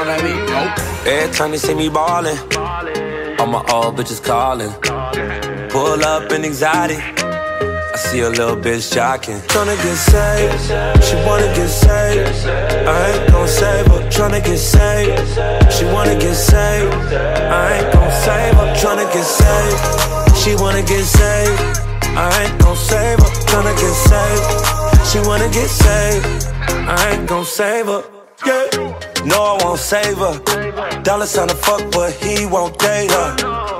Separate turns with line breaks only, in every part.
on that beat, yo.
Every time they see me ballin', all my old bitches callin'. Pull up in anxiety. I see a little bitch jocking. Tryna get saved, she wanna get saved. I ain't gon' save her. Tryna get saved, she wanna get saved. I ain't gon' save her. Tryna get saved, she wanna get saved. I ain't gon' save her. Tryna get saved, she wanna get saved. I ain't gon' save her. Yeah. No, I won't save her. Dollar sign to fuck, but he won't date her.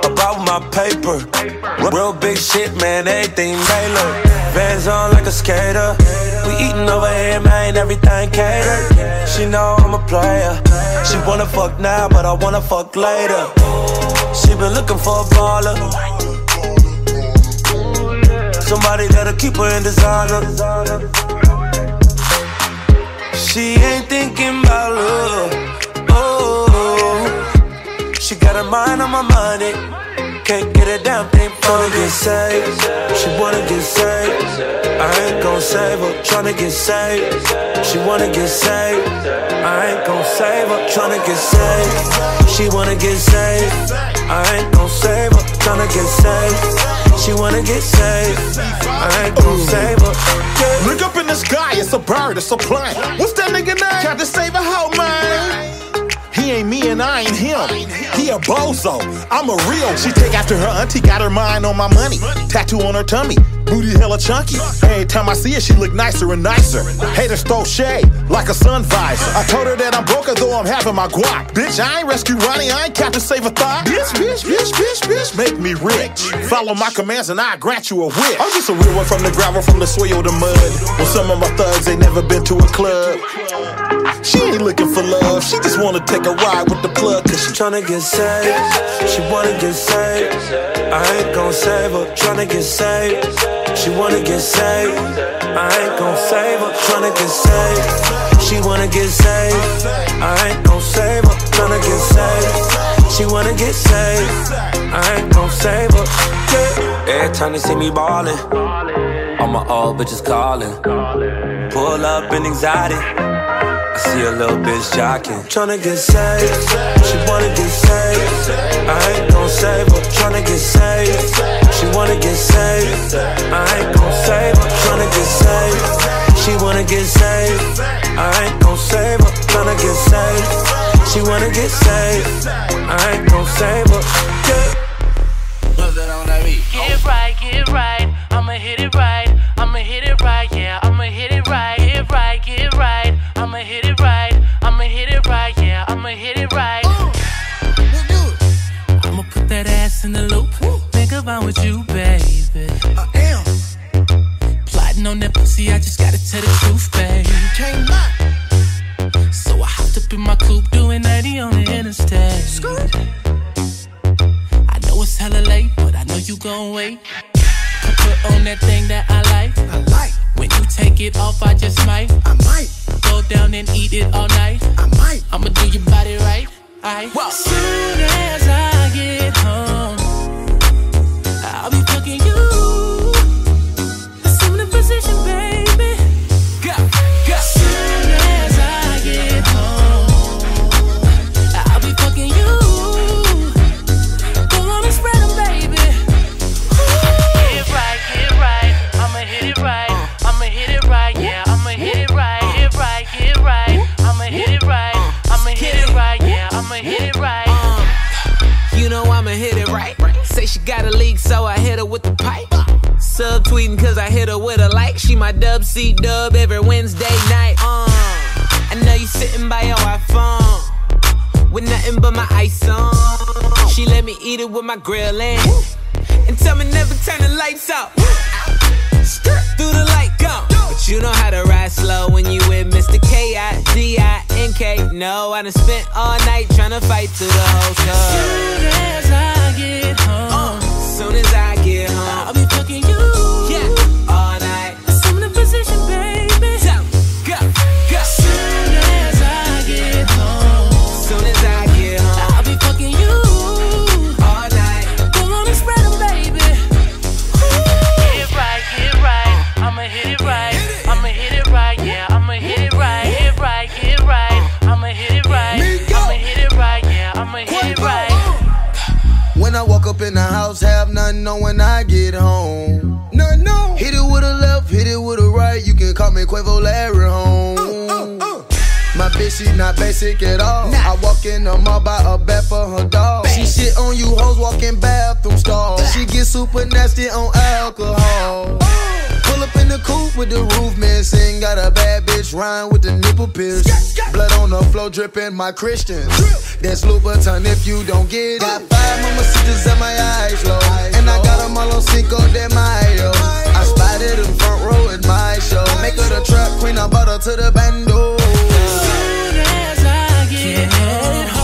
About my paper. Real big shit, man, everything Taylor. Vans on like a skater. We eatin' over here, man, everything catered. She know I'm a player. She wanna fuck now, but I wanna fuck later. She been looking for a baller. Somebody that'll keep her in designer. She ain't thinking about love. Oh, she got her mind on my money. Can't get a damn thing from to get saved. She wanna get saved. I ain't gon' save her. Tryna get saved. She wanna get saved. I ain't gon' save her. Tryna get saved. She wanna get saved. I ain't gon' save her. Tryna get saved. She wanna get saved. I ain't gon' save her. Yeah.
Look up in the sky, it's a bird, it's a plane. What's that nigga name? Captain Save a hoe, man. He ain't me and I ain't him. He a bozo. I'm a real. She take after her auntie, got her mind on my money. Tattoo on her tummy, booty hella chunky. Every time I see her, she look nicer and nicer. Haters throw shade like a sun visor. I told her that I'm broke though I'm having my guac. Bitch, I ain't rescue Ronnie, I ain't Captain Save a thought. Bitch, bitch, bitch, bitch, bitch, make me rich. Follow my commands and I grant you a wish. I'm just a real one from the gravel, from the soil to mud. Well, some of my thugs ain't never been to a club. She ain't looking for love, she just wanna take a ride with the plug, cause she
Tryna get saved, she wanna get saved. I ain't gon' save her. Tryna get saved, she wanna get saved. I ain't gon' save her. Tryna get saved, she wanna get saved. I ain't gon' save her. Tryna get saved, she wanna get saved. I ain't gon' save her. Every time they see me ballin', all my old bitches callin'. Pull up in anxiety. I see a little bitch jocking. Tryna get saved. She wanna get saved. I ain't gon' save her. Tryna get saved. She wanna get saved. I ain't gon' save her. Tryna get saved. She wanna get saved. I ain't gon' save her. Tryna get saved. She wanna get saved. I ain't gon' save her.
Get right, get right. I'ma hit it right. I'ma hit it right, yeah. I'ma hit it I'ma hit it right. I'ma hit it right, yeah. I'ma hit it right. I'ma put that ass in the loop. Think about with you, baby.
I am.
Plotting on that pussy, I just gotta tell the truth, babe.
Can't lie.
So I hopped up in my coupe, doing 90 on the interstate. I know it's hella late, but I know you gon' wait. Put on that thing that I like.
I like.
When you take it off, I just might
I might.
go down and eat it all night.
I might.
I'ma do your body right. I soon as I get
Say she got a leak, so I hit her with the pipe. Subtweeting cause I hit her with a like. She my dub C dub every Wednesday night. Uh, I know you sitting by your iPhone with nothing but my ice on. She let me eat it with my grill in. And tell me never turn the lights out. Through the light go. But you know how to ride slow when you with Mr. K-I-D-I-N-K. No, I done spent all night trying to fight through the whole club.
Soon as I get home,
uh,
Soon as I get home,
I get home.
No, no. Hit it with a left, hit it with a right. You can call me Quavo Larry home. My bitch, she not basic at all. I walk in the mall, buy a bat for her dog. She shit on you hoes, walking bathroom stalls. She get super nasty on alcohol. Pull up in the coupe with the roof missing. Got a bad bitch rhyme with the nipple pierced. Blood on the floor dripping my Christian. That's Louboutin if you don't get it. Got five mama sisters at my eyes low. And I got them all on Cinco de Mayo. I spotted them front row at my show. Make her the trap queen, I bought her to the bando.
Soon as I get home,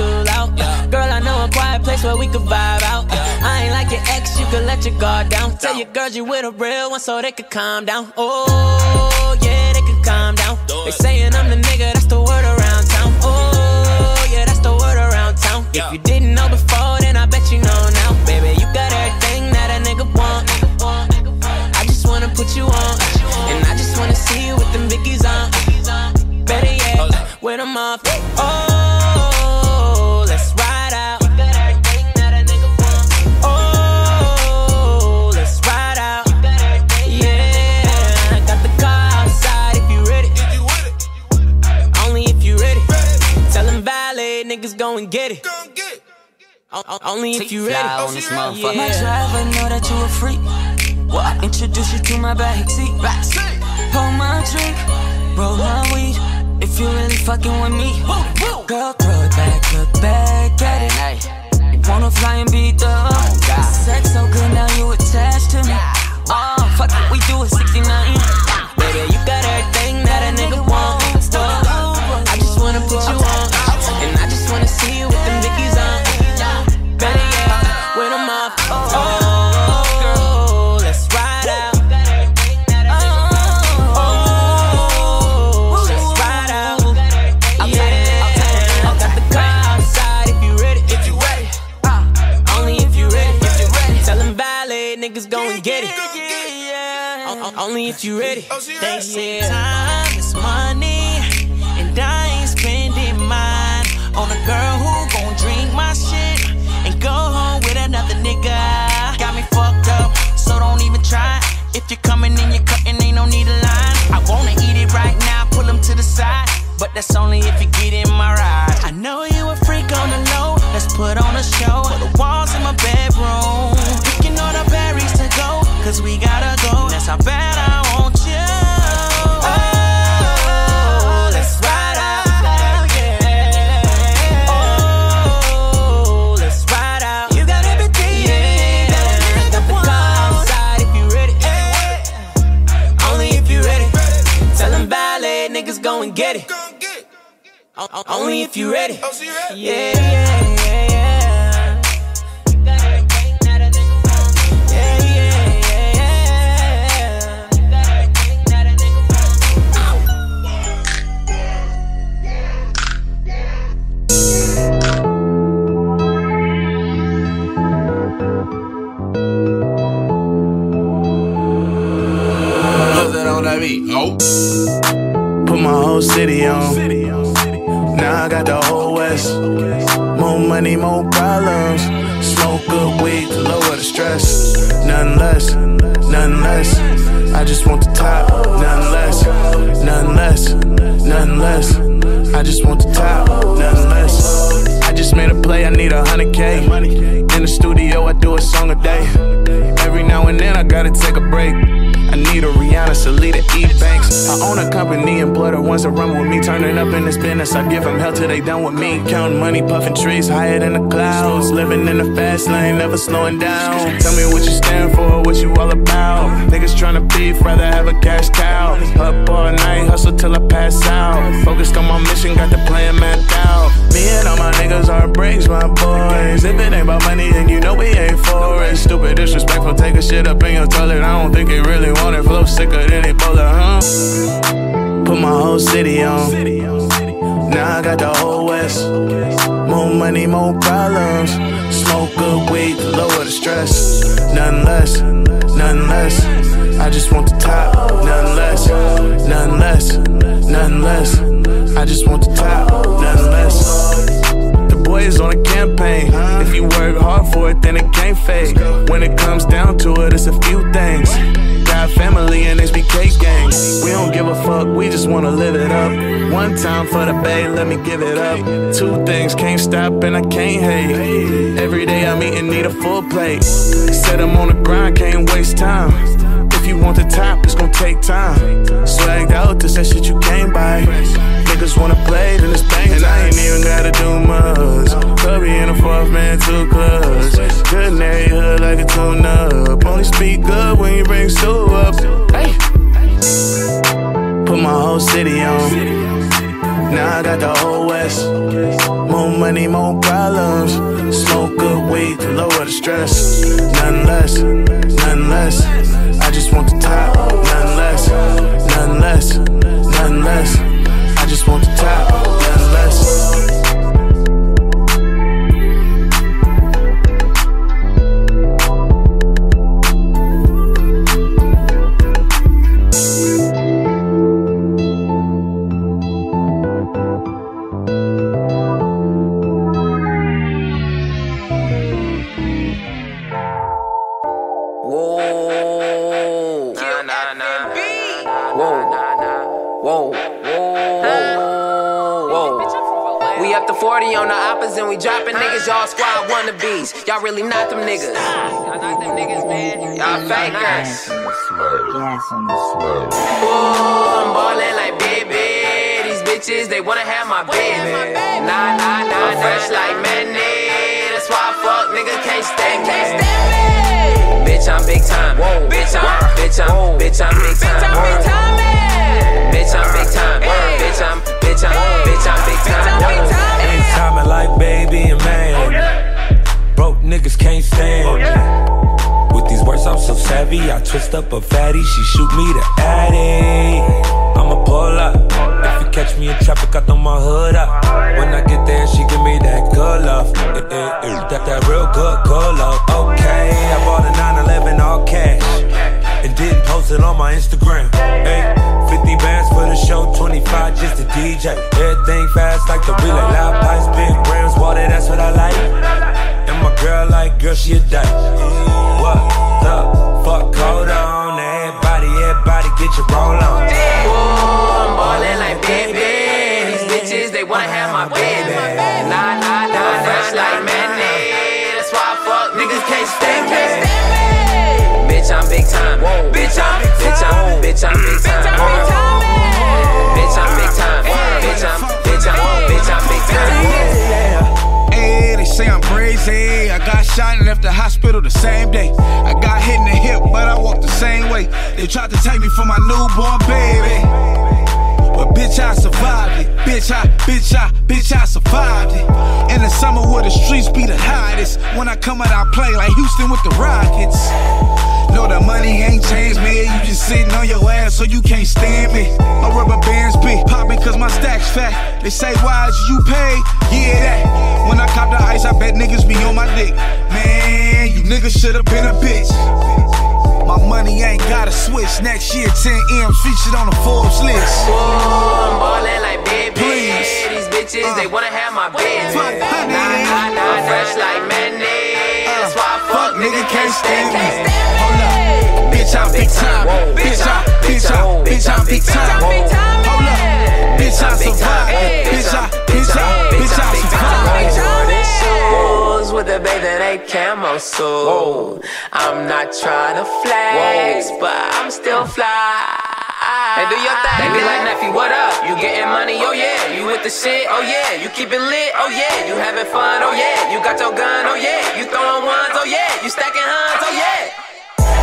too loud. Girl, I know a quiet place where we could vibe out. I ain't like your ex, you could let your guard down. Tell your girls you with a real one so they could calm down. Oh, yeah, they could calm down. They saying I'm the nigga, that's the Only if you ready. Oh,
on this motherfucker.
Yeah.
My driver know that you a freak. Well, I introduce you to my backseat. Backseat. Pour my drink, roll my weed. If you really fucking with me, girl, throw it back, look back at it. You wanna fly and be oh, the sex so good now you attached to me. Oh, fuck it, we do it 69.
Baby, you got everything that a nigga want. If you ready. Oh,
they say time is money, and I ain't spending mine on a girl who gon' drink my shit and go home with another nigga. Got me fucked up, so don't even try. If you're coming in, you're cutting, ain't no need a line. I wanna eat it right now, pull them to the side. But that's only if you get in my ride. I know you a freak on the low. Let's put on a show. For the walls in my bedroom. Picking all the go. Cause we gotta go. That's how bad I want you. Oh, let's ride out. Yeah.
Oh, let's ride out.
You got everything.
Yeah, got the car outside if you ready. Only if you ready. Tell them valet niggas go and get it. Only if you ready. Yeah, yeah,
song a day. Every now and and then I gotta take a break. I need a Rihanna, Salida, E Banks. I own a company, employ the ones that run with me. Turning up in this business, I give them hell till they done with me. Counting money, puffing trees higher than the clouds. Living in the fast lane, never slowing down. Tell me what you stand for, what you all about. Niggas tryna beef, rather have a cash cow. Up all night, hustle till I pass out. Focused on my mission, got the plan mapped out. Me and all my niggas are breaks, my boys. If it ain't about money, then you know we ain't for it. Stupid, disrespectful, take a shit up in your toilet. I don't think it really want it. Flow sicker than Ebola, huh? Put my whole city on. Now I got the whole West. More money, more problems. Smoke good weed to lower the stress. Nothing less, nothing less. I just want the top. Nothing less, nothing less, nothing less. I just want the top. Nothing less. Is on a campaign. If you work hard for it, then it can't fade. When it comes down to it, it's a few things. Got family and HBK gang. We don't give a fuck, we just wanna live it up. One time for the bay, let me give it up. Two things, can't stop and I can't hate. Every day I'm eating, need a full plate. Said I'm on the grind, can't waste time. If you want the top, it's gonna take time. Swagged out, this that shit you can't buy. Niggas wanna play, then it's bang And I ain't even gotta do much. Be in a fourth man, two clubs. Good neighborhood like a tune up. Only speak good when you bring Sue up. Hey. Put my whole city on. Now I got the whole West. More money, more problems. Smoke good weed to lower the stress. Nothing less, nothing less. I just want the top.
Y'all really not them niggas. Y'all not them niggas, man. Y'all fakers. Ooh, I'm ballin' like baby. These bitches, they wanna have my baby. Nah, nah, nah, I'm fresh like Manny. That's why I fuck nigga can't stand me. Bitch, I'm big time. Bitch, I'm, bitch, I'm, bitch, I'm big time. Bitch, I'm big time. Bitch, I'm, bitch, I'm, bitch, I'm big time.
Anytime I like baby and man. Oh, Niggas can't stand me. With these words, I'm so savvy. I twist up a fatty, she shoot me the addy. I'ma pull up. If you catch me in traffic, I throw my hood up. When I get there, she give me that good love. Eh, eh, eh, That, that real good, good love. Okay, I bought a 911 all cash. And didn't post it on my Instagram. Hey, 50 bands for the show, 25 just to DJ. Everything fast like the relay. Loud pipes, big rims, water, that's what I like. And my girl like, girl, she a dyke. What the fuck? Hold on, everybody, everybody, get your roll on.
Ooh, I'm ballin' like baby. These bitches, they wanna have my baby. Nah, nah, nah, I'm like Manny. That's why I fuck niggas can't stand me. Bitch, I'm big time. Bitch, I'm, bitch, I'm, big time. bitch, I'm big time. Bitch, I'm big time. Bitch, I'm, bitch, I'm, bitch, I'm big time.
Hey, they say I'm crazy. I got shot and left the hospital the same day. I got hit in the hip, but I walked the same way. They tried to take me for my newborn baby. But bitch, I survived it. Bitch, I, bitch, I, bitch, I survived it. In the summer where the streets be the hottest. When I come out, I play like Houston with the Rockets. No, the money ain't changed, man. You just sitting on your ass so you can't stand me. My rubber bands be popping cause my stack's fat. They say, why you pay? Yeah, that. When I cop the ice, I bet niggas be on my dick. Man, you niggas should've been a bitch. My money ain't gotta switch. Next year, 10 M's featured on the Forbes list.
Ooh, I'm ballin' like baby.
Please.
These bitches, they uh. wanna have my.
Fuck,
Nah,
honey.
nah, nah, I'm fresh like Manny. Uh, That's why I fuck nigga can't stand me.
Hold up. Bitch, I'm big time. Bitch, I'm, bitch, I'm, bitch, I'm big time. Hold up. Bitch, I survive. Bitch, I, bitch, I, bitch, I.
Jordan shoes with a baby than a camo suit. I'm not trying to flex, but I'm still fly. Hey, do your thing. They be like, Neffy, what up? You getting money? Oh yeah. You with the shit? Oh yeah. You keep it lit? Oh yeah. You having fun? Oh yeah. You got your gun? Oh yeah. You throwing ones? Oh yeah. You stacking huns? Oh yeah.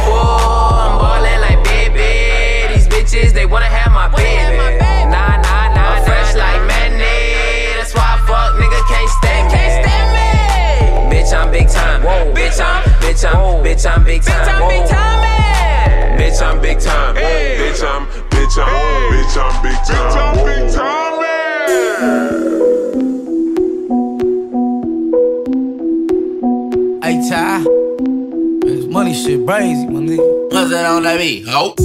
Whoa, I'm ballin' like baby. These bitches, they wanna have my baby. Bitch, I'm, bitch, I'm, bitch, I'm big time. Bitch, I'm big time. Bitch, I'm big time.
Bitch, I'm, bitch, I'm, bitch, I'm big time. Bitch, I'm big time.
Hey, Ty. This money shit crazy, my nigga.
What's that on that beat? Oh.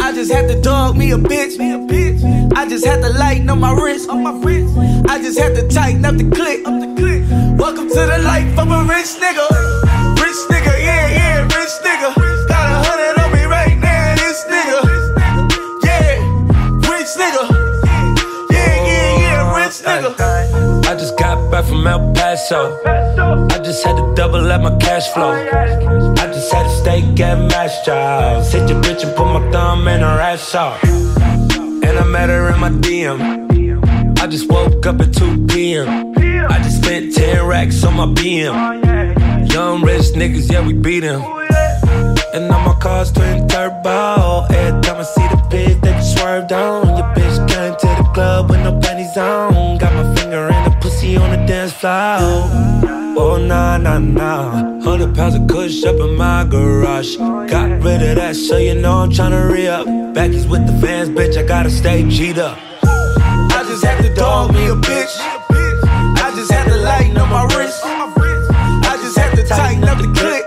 I just had to dog me a bitch. Me a bitch. I just had to lighten up my wrist. On my wrist. I just had to tighten up the click. Up the click. Welcome to the life of a rich nigga. Nigga. Yeah, yeah, yeah, rich nigga.
I just got back from El Paso. I just had to double up my cash flow. Oh, I just had to steak at Mash Jobs. Hit your bitch and put my thumb in her ass off. And I met her in my DM. I just woke up at 2 p.m. I just spent 10 racks on my BM. Oh, Young rich niggas, yeah, we beat 'em. And all my cars twin turbo. Every time I see the you swerved on. Your bitch came to the club with no panties on. Got my finger in the pussy on the dance floor. Oh, nah, nah, nah. Hundred pounds of kush up in my garage. Got rid of that, so you know I'm tryna re up. Backies with the fans, bitch, I gotta stay G'd up.
I just had to dog me a bitch. I just had to lighten up my wrist. I just had to tighten up the click.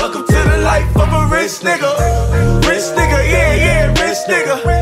Welcome to the life of a rich nigga. Nigga.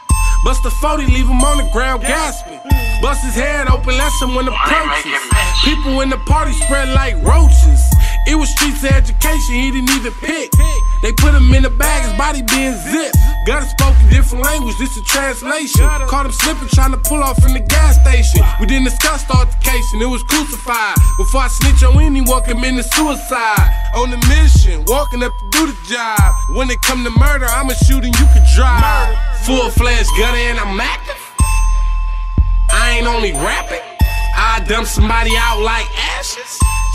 Bust the 40, leave him on the ground gasping. Bust his head open, let someone approach us. People in the party spread like roaches. It was streets of education, he didn't even pick. They put him in the bag, his body being zipped. Gunner spoke a different language, this a translation. Caught him slipping, trying to pull off in the gas station. We didn't discuss the altercation, it was crucified. Before I snitch on anyone, committing suicide. On the mission, walking up to do the job. When it come to murder, I'm a shooting, you can drive. Full fledged gunner and I'm active. I ain't only rapping. I dump somebody out like ashes.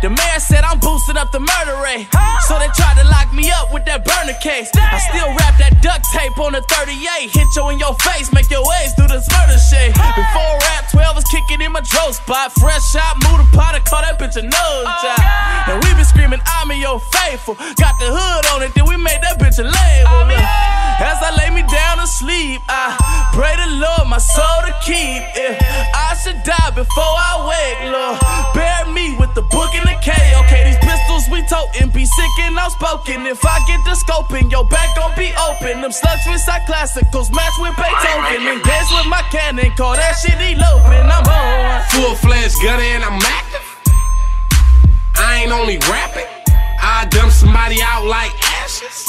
The mayor said I'm boosting up the murder rate. So they tried to lock me up with that burner case. I still wrap that duct tape on the 38. Hit you in your face, make your ways through this murder shit. Before rap 12 was kicking in my dro spot. Fresh shot, move the pot, and call that bitch a nose job. And we been screaming, I'm in your faithful. Got the hood on it, then we made that bitch a label. As I lay me down to sleep, I pray the Lord my soul to keep. Yeah. I should die before I wake, Lord. Bear me with the book and K. Okay, these pistols we totin' be sick and outspoken. If I get the scoping, your back gon' be open. Them slugs with side classicals match with Beethoven. And dance with my cannon, call that shit eloping. I'm on.
Full fledged gunner and I'm active. I ain't only rapping. I dump somebody out like ashes.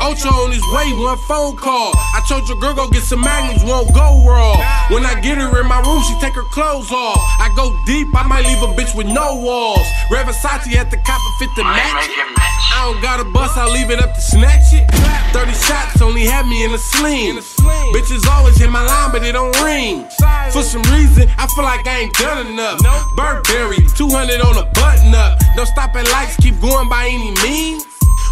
Ocho on his way, one phone call. I told your girl go get some magnums, won't go raw. When I get her in my room, she take her clothes off. I go deep, I might leave a bitch with no walls. Red Versace had the copper fit the match. I don't got a bus, I leave it up to snatch it. 30 shots only had me in a sling. Bitches always hit my line, but it don't ring. For some reason, I feel like I ain't done enough. Burberry, 200 on a button up. Don't stop at lights, keep going by any means.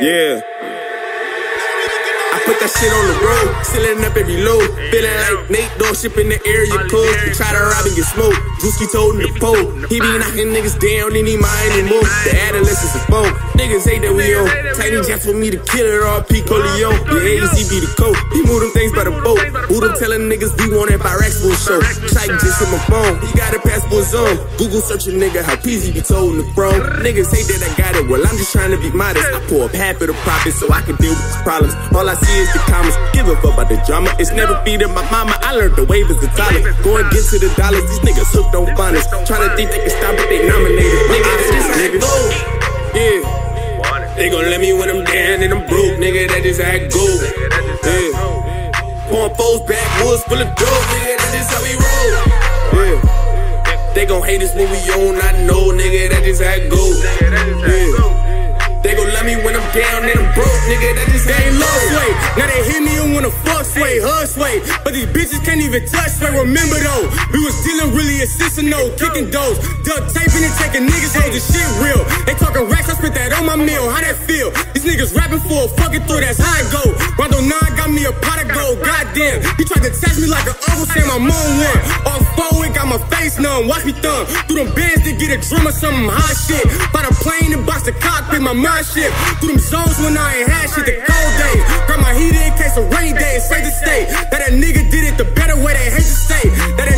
Yeah. Put that shit on the road, sealing up every load. Feeling like Nate Dogg shipping the area code. You try to rob and get smoked. Drewski told him to pole. He be knocking niggas down, any mind anymore. The adolescents is phone. Niggas hate that we on. Tiny jets for me to kill it all. P. Coleon. The AZ be the coat. He move them things by the boat. Who them telling niggas we want that Pyrex will show. Shike just hit my phone. He got a passport zone. Google search a nigga how peasy be told in the throne. Niggas hate that I got it. Well, I'm just trying to be modest. I pour up half of the profit so I can deal with these problems. All I see is the comments. Give a fuck about the drama. It's never feeding my mama. I learned the wave is the dollar. Go and get to the dollars. These niggas hooked on finest. Trying to think they can stop it. They nominated. Niggas, just niggas. Yeah. They gon' let me when I'm down and I'm broke, nigga. That just it go. Yeah. Pouring foes backwoods full of dope, nigga. That just how we roll. Yeah. They gon' hate us when we own, I know, nigga. That just how it go. Yeah. They gon' love me down and I'm broke, nigga. That just how it low sway. Now they hit me and wanna fuck sway, hug sway. But these bitches can't even touch sway. Remember though, we was dealing really assisting no kicking doors, duct taping and taking niggas home. This shit real. They talking racks, I spent that on my meal. How that feel? These niggas rapping for a fucking through. That's how it go. Rondo nine got me a pot of gold. Goddamn, he tried to test me like an uncle saying I'm on one. Off four, it got my face numb. Watch me thumb through them bands to get a drum or some hot shit. By the plane and box the cockpit, my mind shit. Through them zones when I ain't had shit, the cold days. Got my heat in case of rain days, save the state. That a nigga did it the better way, they hate to say. That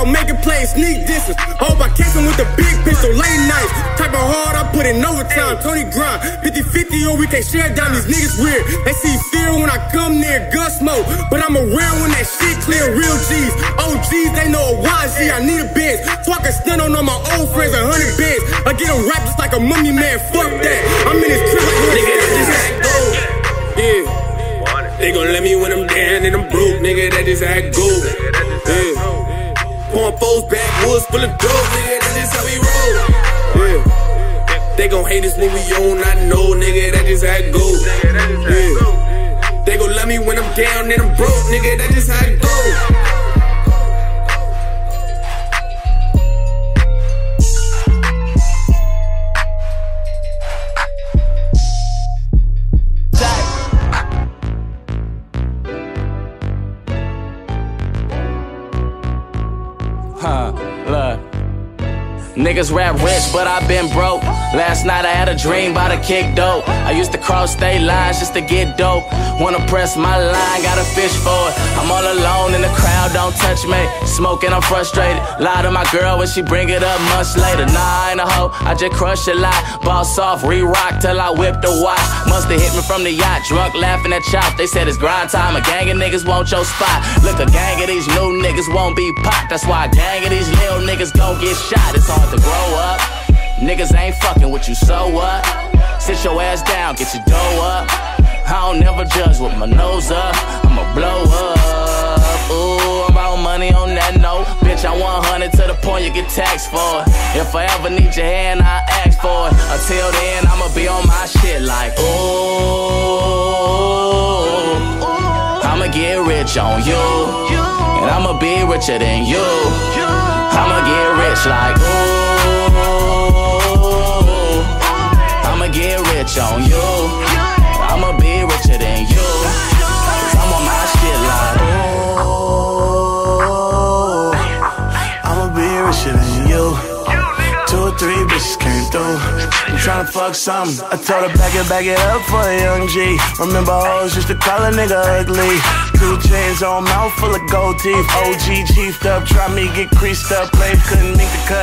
out making plays, sneak distance. Hope I catch him with the big pistol, late nights. Type of hard, I put in overtime. Tony grind, 50 50 or we can't share down. These niggas weird. They see fear when I come near gun smoke. But I'm around when that shit clear, real G's. OGs, they know a YZ, I need a Benz. So I can stun on all my old friends, a hundred beds. I get them rap just like a mummy man, fuck that. I'm in this crib like nigga, that just how it go. Yeah. They gon' let me when I'm down and I'm broke, nigga, that just how it go. Yeah. Pouring foes backwoods full of dope, nigga, that just how we roll. Yeah. They gon' hate us when we own, I know, nigga, that just how it go. Yeah. They gon' love me when I'm down and I'm broke, nigga, that just how it go.
Niggas rap rich, but i been broke. Last night I had a dream about a kick dope. I used to cross state lines just to get dope. Wanna press my line, got a fish for it. I'm all alone in the crowd, don't touch me. Smoking, I'm frustrated. Lie to my girl when she bring it up months later. Nah, I ain't a hoe, I just crush a lot. Boss off, re rock till I whip the watch. Musta hit me from the yacht, drunk laughing at chop. They said it's grind time, a gang of niggas want your spot. Look, a gang of these new niggas won't be popped. That's why a gang of these little niggas gon' get shot. It's hard to grow up. Niggas ain't fucking with you, so what? Sit your ass down, get your dough up. I don't never judge with my nose up. I'ma blow up. Ooh, I'm about money on that note. Bitch, I 100 to the point you get taxed for it. If I ever need your hand, I ask for it. Until then, I'ma be on my shit like, ooh. I'ma get rich on you. And I'ma be richer than you. I'ma get rich like, ooh. I'ma get rich on you.
Fuck something. I told her back it, back it up for a young G. Remember hoes used to call a nigga ugly. Two chains on mouth full of gold teeth. OG chiefed up, try me get creased up. Blade couldn't make the cut,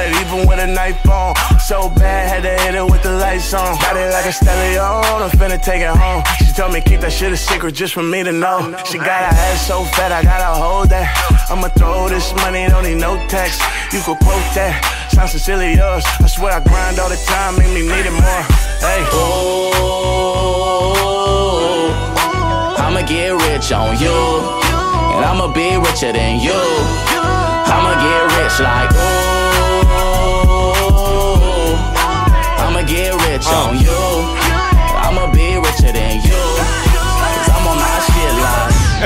knife on. So bad, had to hit it with the lights on. Got it like a stallion, I'm finna take it home. She told me keep that shit a secret just for me to know. She got her ass so fat, I gotta hold that. I'ma throw this money, don't need no tax. You could quote that. Sounds sincerely yours. I swear I grind all the time, make me need it more. Hey.
Ooh, I'ma get rich on you, and I'ma be richer than you. I'ma get rich like ooh. Get rich on uh. you. I'ma be richer than you. Cause I'm on my shit.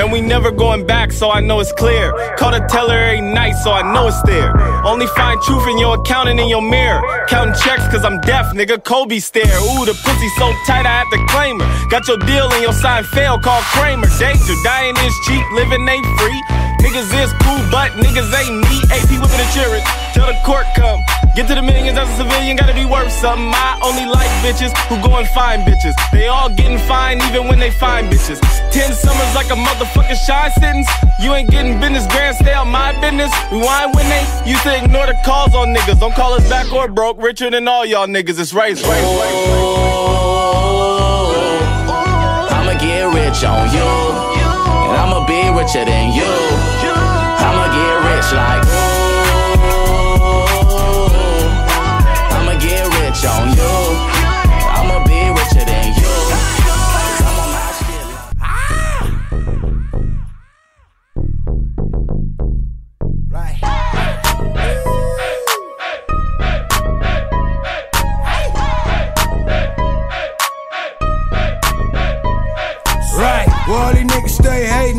And we never going back, so I know it's clear. Call the teller every night, so I know it's there. Only find truth in your account and in your mirror. Counting checks, cause I'm deaf, nigga. Kobe stare. Ooh, the pussy so tight, I have to claim her. Got your deal and your sign fail, call Kramer. Danger, dying is cheap, living ain't free. Niggas is cool, but niggas ain't me. AP with an insurance, till the court come. Get to the millions as a civilian, gotta be worth something. I only like bitches who go and find bitches. They all getting fined even when they find bitches. Ten summers like a motherfucking shine sentence. You ain't getting business, grand, stay out my business. Rewind when they used to ignore the calls on niggas. Don't call us back or broke, richer than all y'all niggas. It's race, race, race.
I'ma get rich on you, and I'ma be richer than you. I'ma get rich like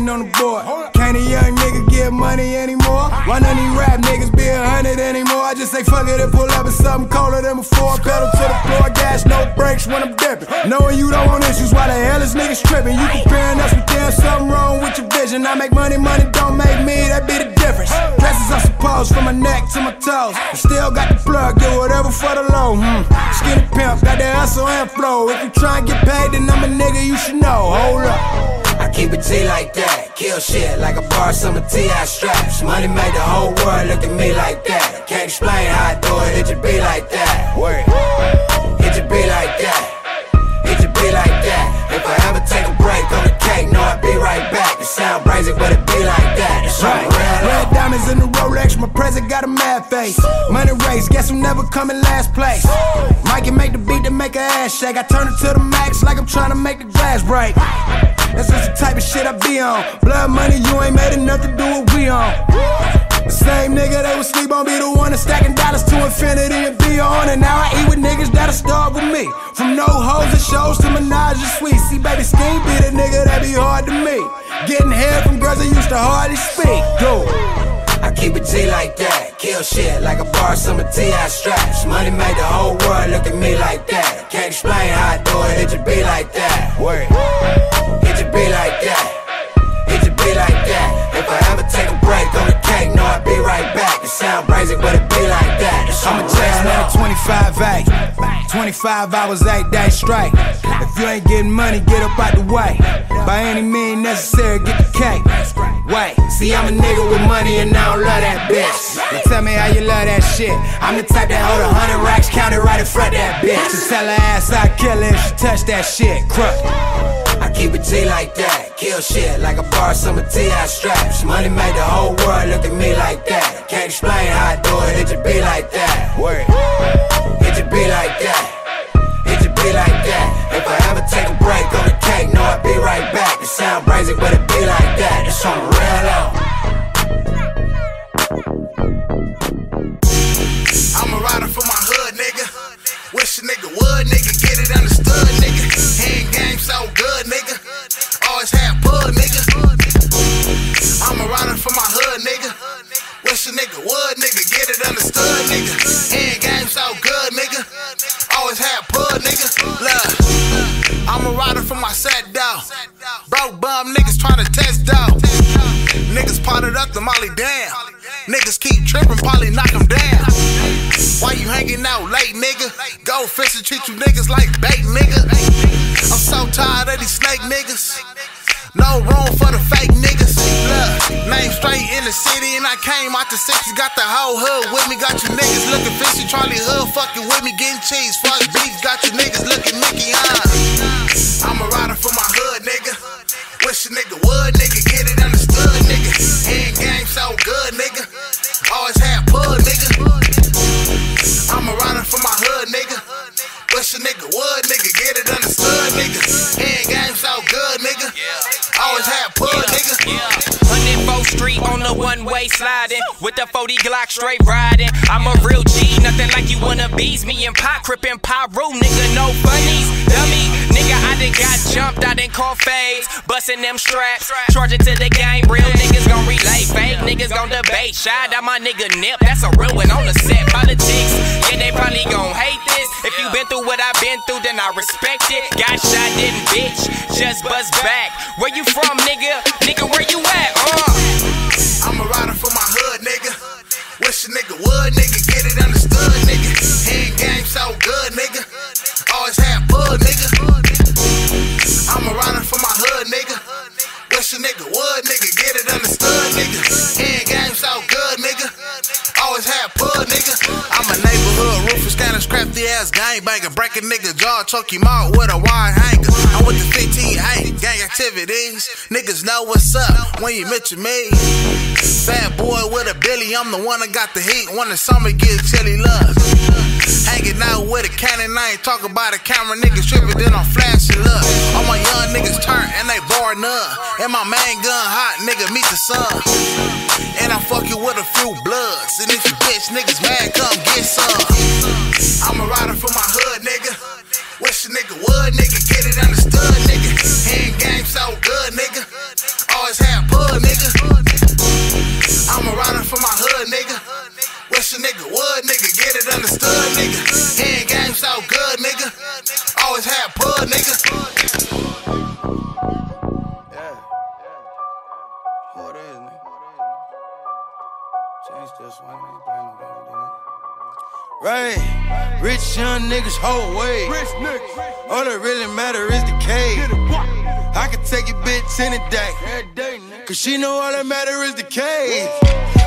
on
the boy. Can't a young nigga get money anymore? Why none of these rap niggas be a hundred anymore? I just say fuck it and pull up with something colder than before. Pedal to the floor, gas, no brakes when I'm dipping. Knowing you don't want issues, why the hell is niggas tripping? You comparing us with them, something wrong with your vision. I make money, money don't make me, that be the difference. Dresses, I suppose, from my neck to my toes. I still got the plug, do whatever for the low. Hmm. Skinny pimp, got the hustle and flow. If you try and get paid, then I'm a nigga you should know. Hold up.
Keep it G like that. Kill shit like a bar, some of T.I. straps. Money made the whole world look at me like that. Can't explain how I do it, it just be like that. Word. It just be like that. It just be like that. If I ever take a break on the cake, know I'll be right back. It sound crazy, but it be like that. It's
Right. Red diamonds in the Rolex, my present got a mad face. Money race, guess who never come in last place? Mike Mikey make the beat to make her ass shake. I turn it to the max like I'm trying to make the glass break. That's just the type of shit I be on. Blood money, you ain't made enough to do what we on. The same nigga they would sleep on be the one that's stacking dollars to infinity and beyond. And now I eat with niggas that'll start with me. From no hoes and shows to menage and sweet. See, baby, Skeme be the nigga that be hard to me. Getting head from girls that used to hardly speak. Go.
I keep it G like that. Kill shit like a bar, some of T.I. straps. Money made the whole world look at me like that. Can't explain how I do it, it just be like that. Word. It just be like that. It just be like that. If I ever take a break on the cake, no, I'll be right back. It sound crazy, but it be like that.
I'm a
on
chase now 25 8. 25 hours, 8 day straight. If you ain't getting money, get up out the way. By any means necessary, get the cake. Wait, see, I'm a nigga with money and I don't love that bitch. Now tell me how you love that shit. I'm the type that hold a hundred racks counted right in front of that bitch. So tell her ass I kill her if she touch that shit. Crook.
I keep it G like that. Kill shit like a bar, some of T.I. straps. Money made the whole world look at me like that. Can't explain how I do it, it just be like that. Word. It just be like that. It just be like that. If I ever take a break on the cake, know I'll be right back. It sound crazy, but it be like that. It's on the real low.
I'm a rider for my hood, nigga. Wish a nigga would, nigga. Get it understood, nigga. Hand game so good, nigga. A nigga would, nigga. Get it understood, nigga. Hand game so good, nigga. Always have bud, nigga. Look, I'm a rider for my set dog. Broke bum niggas tryna test dog. Niggas potted up the molly down. Niggas keep tripping, probably knock them down.
Why you hanging out late, nigga? Go fish and treat you niggas like bait, nigga. I'm so tired of these snake niggas. No room for the fake niggas. Look, name straight in the city, and I came out the 60s. Got the whole hood with me. Got you niggas looking fishy. Charley Hood fucking with me, getting cheese. Fuck beef. Got you niggas looking Mickey huh? I'm a rider for my hood, nigga. Wish a nigga would, nigga. Get it understood, nigga. Hand game so good, nigga. Always had pud, nigga. I'm a rider for my hood, nigga. Wish a nigga would, nigga. Get it understood, nigga. Hand game so good, nigga. Always had
way sliding with the 40 Glock straight riding. I'm a real G, nothing like you wanna bees. Me and Pop crippin' Pyro, nigga, no funnies. Dummy, nigga, I done got jumped, I done caught fades. Bustin' them straps, charge it to the game. Real niggas gon' relay, fake niggas gon' debate. Shot out my nigga Nip, that's a real one on the set. Politics, yeah, they probably gon' hate this. If you been through what I've been through, then I respect it. Got shot, didn't bitch, just buzz back. Where you from, nigga? Nigga, where you at?
Bud, nigga. I'm a rider for my hood, nigga. Wish a nigga would, nigga. Get it understood, nigga. Hand game so good, nigga. Always had bud, nigga. I'm a neighborhood ruthless, kind of scrappy ass gangbanger. Break a nigga jaw, choke him out with a wire hanger. I'm with the 15 8 gang activities. Niggas know what's up when you mention me. Fat boy with a billy, I'm the one that got the heat. When the summer gets chilly, love. Hanging out with a cannon, I ain't talking about a camera. Niggas tripping, then I'm flashing, up. All my young niggas turn and they boring up. And my main gun hot, nigga, meet the sun. And I'm fucking with a few bloods. And if you bitch niggas mad, come get some. I'm a rider for my hood, nigga. Wish a nigga would, nigga, get it understood, nigga. Hand game so good, nigga. Always had pud, nigga. Nigga. Hand game so good, nigga. Always had pud, nigga.
Right, rich young niggas whole way. All that really matter is the cake. I can take your bitch any day. Cause she know all that matter is the cake.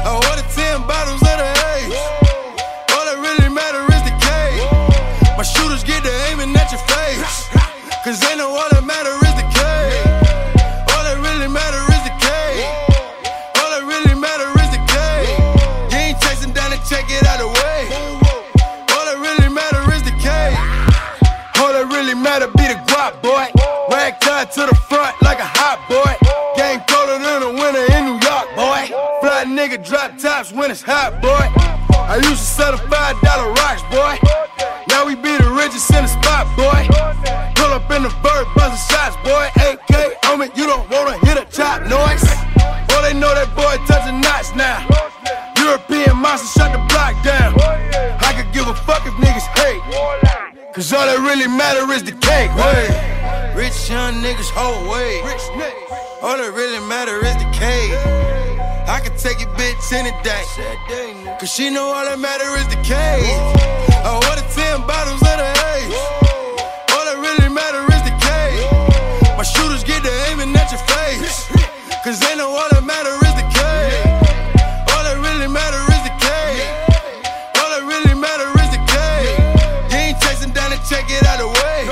I ordered 10 bottles of the haze. All that really matter is the cake. My shooters get to aiming at your face. Cause they know all that matter is the cake. All that really matter is the cake. All that really matter is the cake. You ain't chasing down and check it out the way. All that really matter is the cake. All that really matter be the guap, boy. Rag tied to the front like a hot boy. Game colder than a winter in New York, boy. Fly nigga drop tops when it's hot, boy. I used to sell the five dollar rocks, boy. Now we be the richest in the spot, boy. Pull up in the bird, buzzing shots, boy. AK on me, you don't wanna hear the chop noise. Well, they know that boy touching knots now. European monster shut the block down. I could give a fuck if niggas hate. Cause all that really matter is the cake, way. Rich young niggas whole way. All that really matter is the cake. I can take your bitch any day. Cause she know all that matter is the cake. Oh, I ordered 10 bottles of the Cause they know all that matter is the cake. All that really matter is the cake. All that really matter is the cake. You ain't chasing down and check it out the way.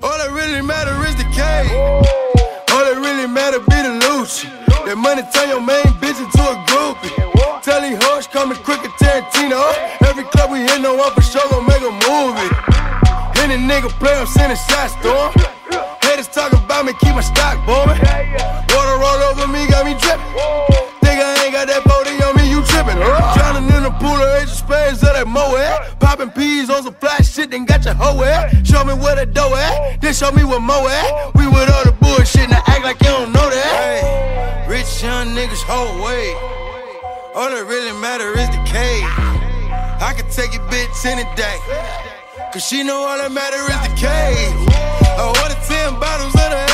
All that really matter is the cake. All that really matter be the loot. That money turn your main bitch into a groupie. These hoes coming quick at Tarantino. Every club we hit, no one for sure gon' make a movie. Any nigga play, I'm sending shots to him. Haters talk about me, keep my stock booming. Water roll over me, got me dripping. Think I ain't got that booty on me, you tripping. Drowning in the pool of of spades of that moat. Eh? Popping peas on some fly shit, then got your hoe at. Show me where the dough at, then show me where Mo at. We with all the bullshit, now act like you don't know that. Hey, rich young niggas whole way. All that really matter is the cake. I can take your bitch any day. Cause she know all that matter is the cake. I ordered 10 bottles of the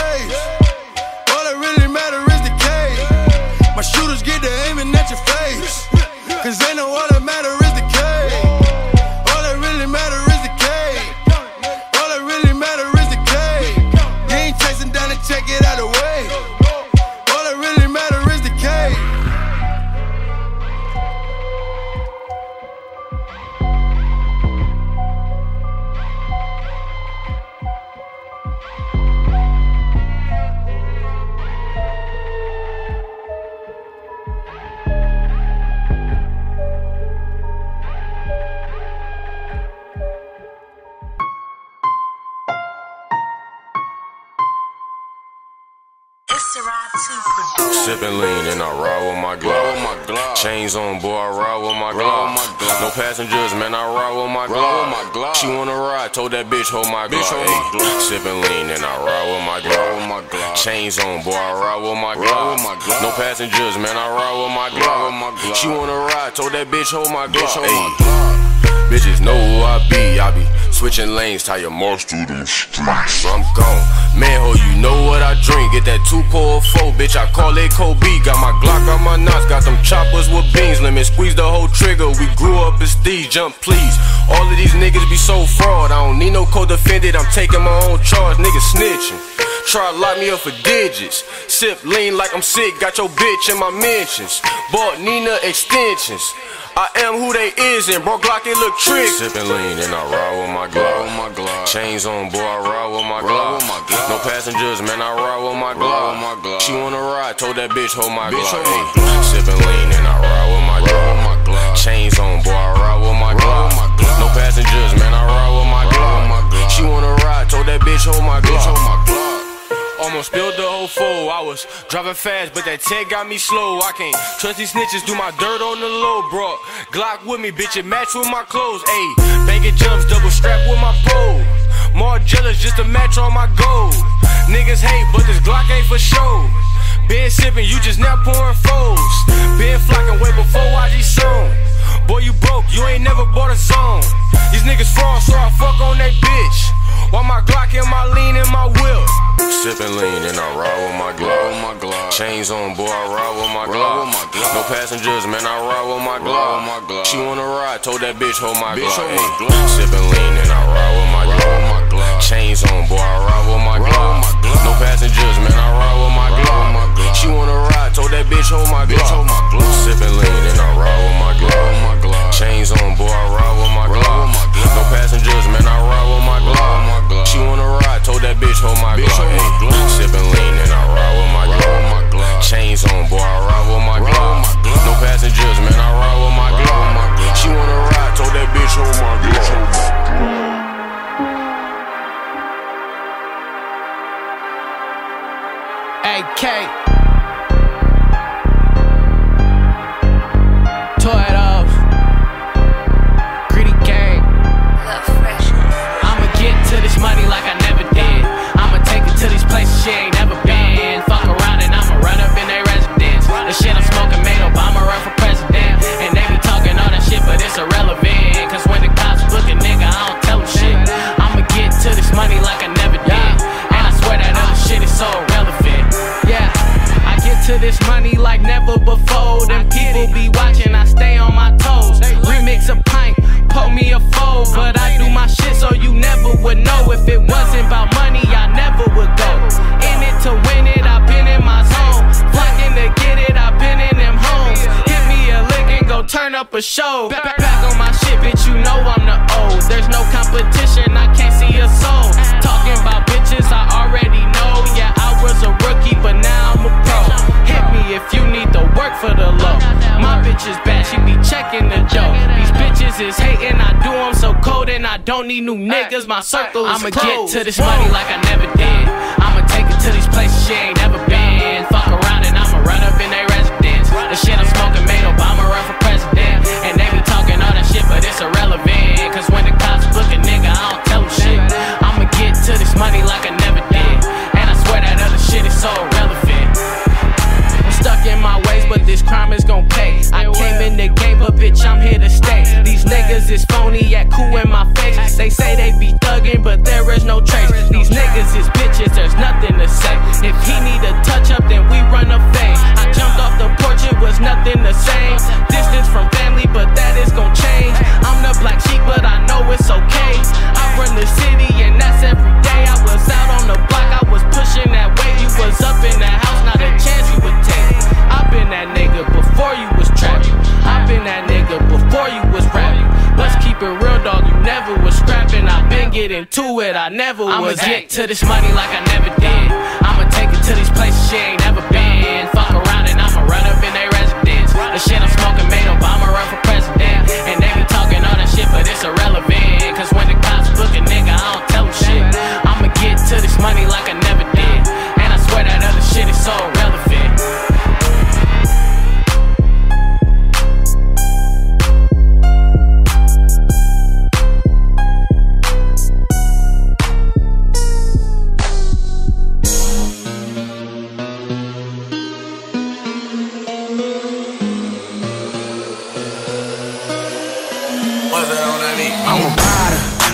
told that bitch hold my bitch Glock. Ayy. Sipping lean and I ride with my Glock. Chains on, boy, I ride with my Glock. No passengers, man, I ride with my Glock. She wanna ride, told that bitch hold my Glock. Bitches know who I be. I be switching lanes, tie your marks to them streets. I'm gone. Man, ho, you know what I drink. Get that two pour four, bitch. I call it Kobe. Got my Glock, got my knots, got them choppers with beans. Lemon squeeze the whole trigger. We grew up as thieves. Jump, please. All of these niggas be so fraud. I don't need no co-defendant. I'm taking my own charge. Niggas snitching. Try to lock me up for digits. Sip lean like I'm sick. Got your bitch in my mentions. Bought Nina extensions. I am who they is and bro Glock it look trick. Sipping lean and I ride with my Glock. Chains on, boy, I ride with my Glock. No passengers, man, I ride with my Glock. She wanna ride, told that bitch hold my Glock. Ayy. Sipping lean and I ride with my Glock. Chains on, boy, I ride with my Glock. No passengers, man, four. I was driving fast, but that tech got me slow. I can't trust these snitches, do my dirt on the low, bro. Glock with me, bitch, it match with my clothes. Ayy, banging jumps, double strap with my pole. More jealous just to match all my gold. Niggas hate, but this Glock ain't for show. Been sipping, you just now pouring foes. Been flocking way before YG song. Boy, you broke, you ain't never bought a zone. These niggas fraud, so I fuck on that bitch. While my Glock and my lean in my whip. Sipping lean and I ride with my Glock. Chains on, boy, I ride with my Glock. No passengers, man, I ride with my Glock. She wanna ride, told that bitch hold my Glock. Ayy. Sipping lean and I ride with my Glock. Chains on, boy, I ride with my Glock. No passengers, man, I ride with my Glock. She wanna ride, told that bitch hold my Glock. Sipping lean and I ride with my Glock. Chains on, boy, I ride with my Glock. No passengers, man, I ride with my Glock. She wanna ride, told that bitch hold my Glock. Ayy. Sipping lean and I ride with my Glock. Chains on, boy, I ride with my Glock. No passengers, man, I ride with my Glock. She wanna ride, told that bitch hold my Glock.
AK. Money like I never did. And I swear that other shit is so irrelevant. Yeah, I get to this money like never before. Them people be watching, I stay on my toes. Remix a pint, pull me a fold. But I do my shit so you never would know. If it wasn't about money, I never would go. In it to win it, I've been in my zone. Flocking to get it, I've been in turn up a show. Back, back on my shit, bitch, you know I'm the old. There's no competition, I can't see a soul. Talking about bitches, I already know. Yeah, I was a rookie, but now I'm a pro. Hit me if you need to work for the low. My bitch is bad, she be checking the dough. These bitches is hating, I do them so cold, and I don't need new niggas. My circle is I'ma get to this money like I never did. I'ma take it to these places she ain't never been. Fuck around and I'ma run up in their residence. The shit I'm smoking made Obama run for shit, but it's irrelevant. Cause when the cops looking, nigga, I don't tell them shit. I'ma get to this money like I never did. And I swear that other shit is so irrelevant. In my ways, but this crime is gon' pay. I came in the game, but bitch, I'm here to stay. These niggas is phony, yet cool in my face. They say they be thuggin', but there is no trace. These niggas is bitches, there's nothing to say. If he need a touch up, then we run a fade. I jumped off the porch, it was nothing the same. Distance from family, but that is gon' change. I'm the black sheep, but I know it's okay. I run the city, and that's every day. I was out on the block, I was pushing that way. You was up in
been
that nigga before you was trapping. I been that nigga before you was rapping. Let's keep
it real, dog. You never was scrapping. I been getting to it. I never I'ma was.
I'ma
get to this money like I never did. I'ma take it to these places she ain't never been. Fuck around and I'ma run up in their residence. The shit I'm smoking made Obama run for president. And they be talking all that shit, but it's irrelevant. Cause when the cops book a nigga, I don't tell them shit. I'ma get to this money like I never did. And I swear that other shit is so irrelevant.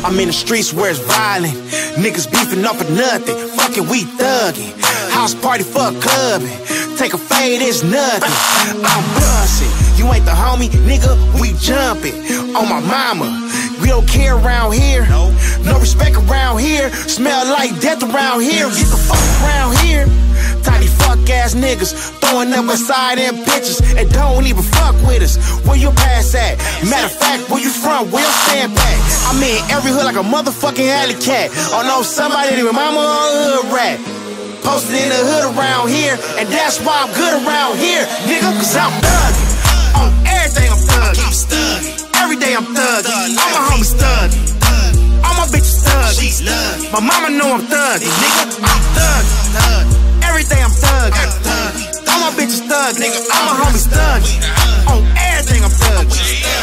I'm in the streets where it's violent. Niggas beefing up for nothing. Fuck it, we thuggin'. House party, fuck clubbing. Take a fade, it's nothing. I'm bustin'. You ain't the homie, nigga, we jumping. On my mama. We don't care around here. No respect around here. Smell like death around here. Get the fuck around here. Tiny fuck ass niggas throwing up beside them bitches and don't even fuck with us. Where your pass at? Matter of fact, where you from? We'll stand back. I'm in every hood like a motherfucking alley cat. Oh no, somebody that mama or hood rat. Posted in the hood around here, and that's why I'm good around here, nigga, cause I'm thuggin'. On everything I'm thuggin'. Every day I'm thuggin'. All my homies thuggin'. All my bitches thuggin'. My mama know I'm thuggin', nigga. I'm thuggin'. Every day I'm thuggin'. All my bitches thuggin'. All my homies thuggin'. On everything I'm thuggin'.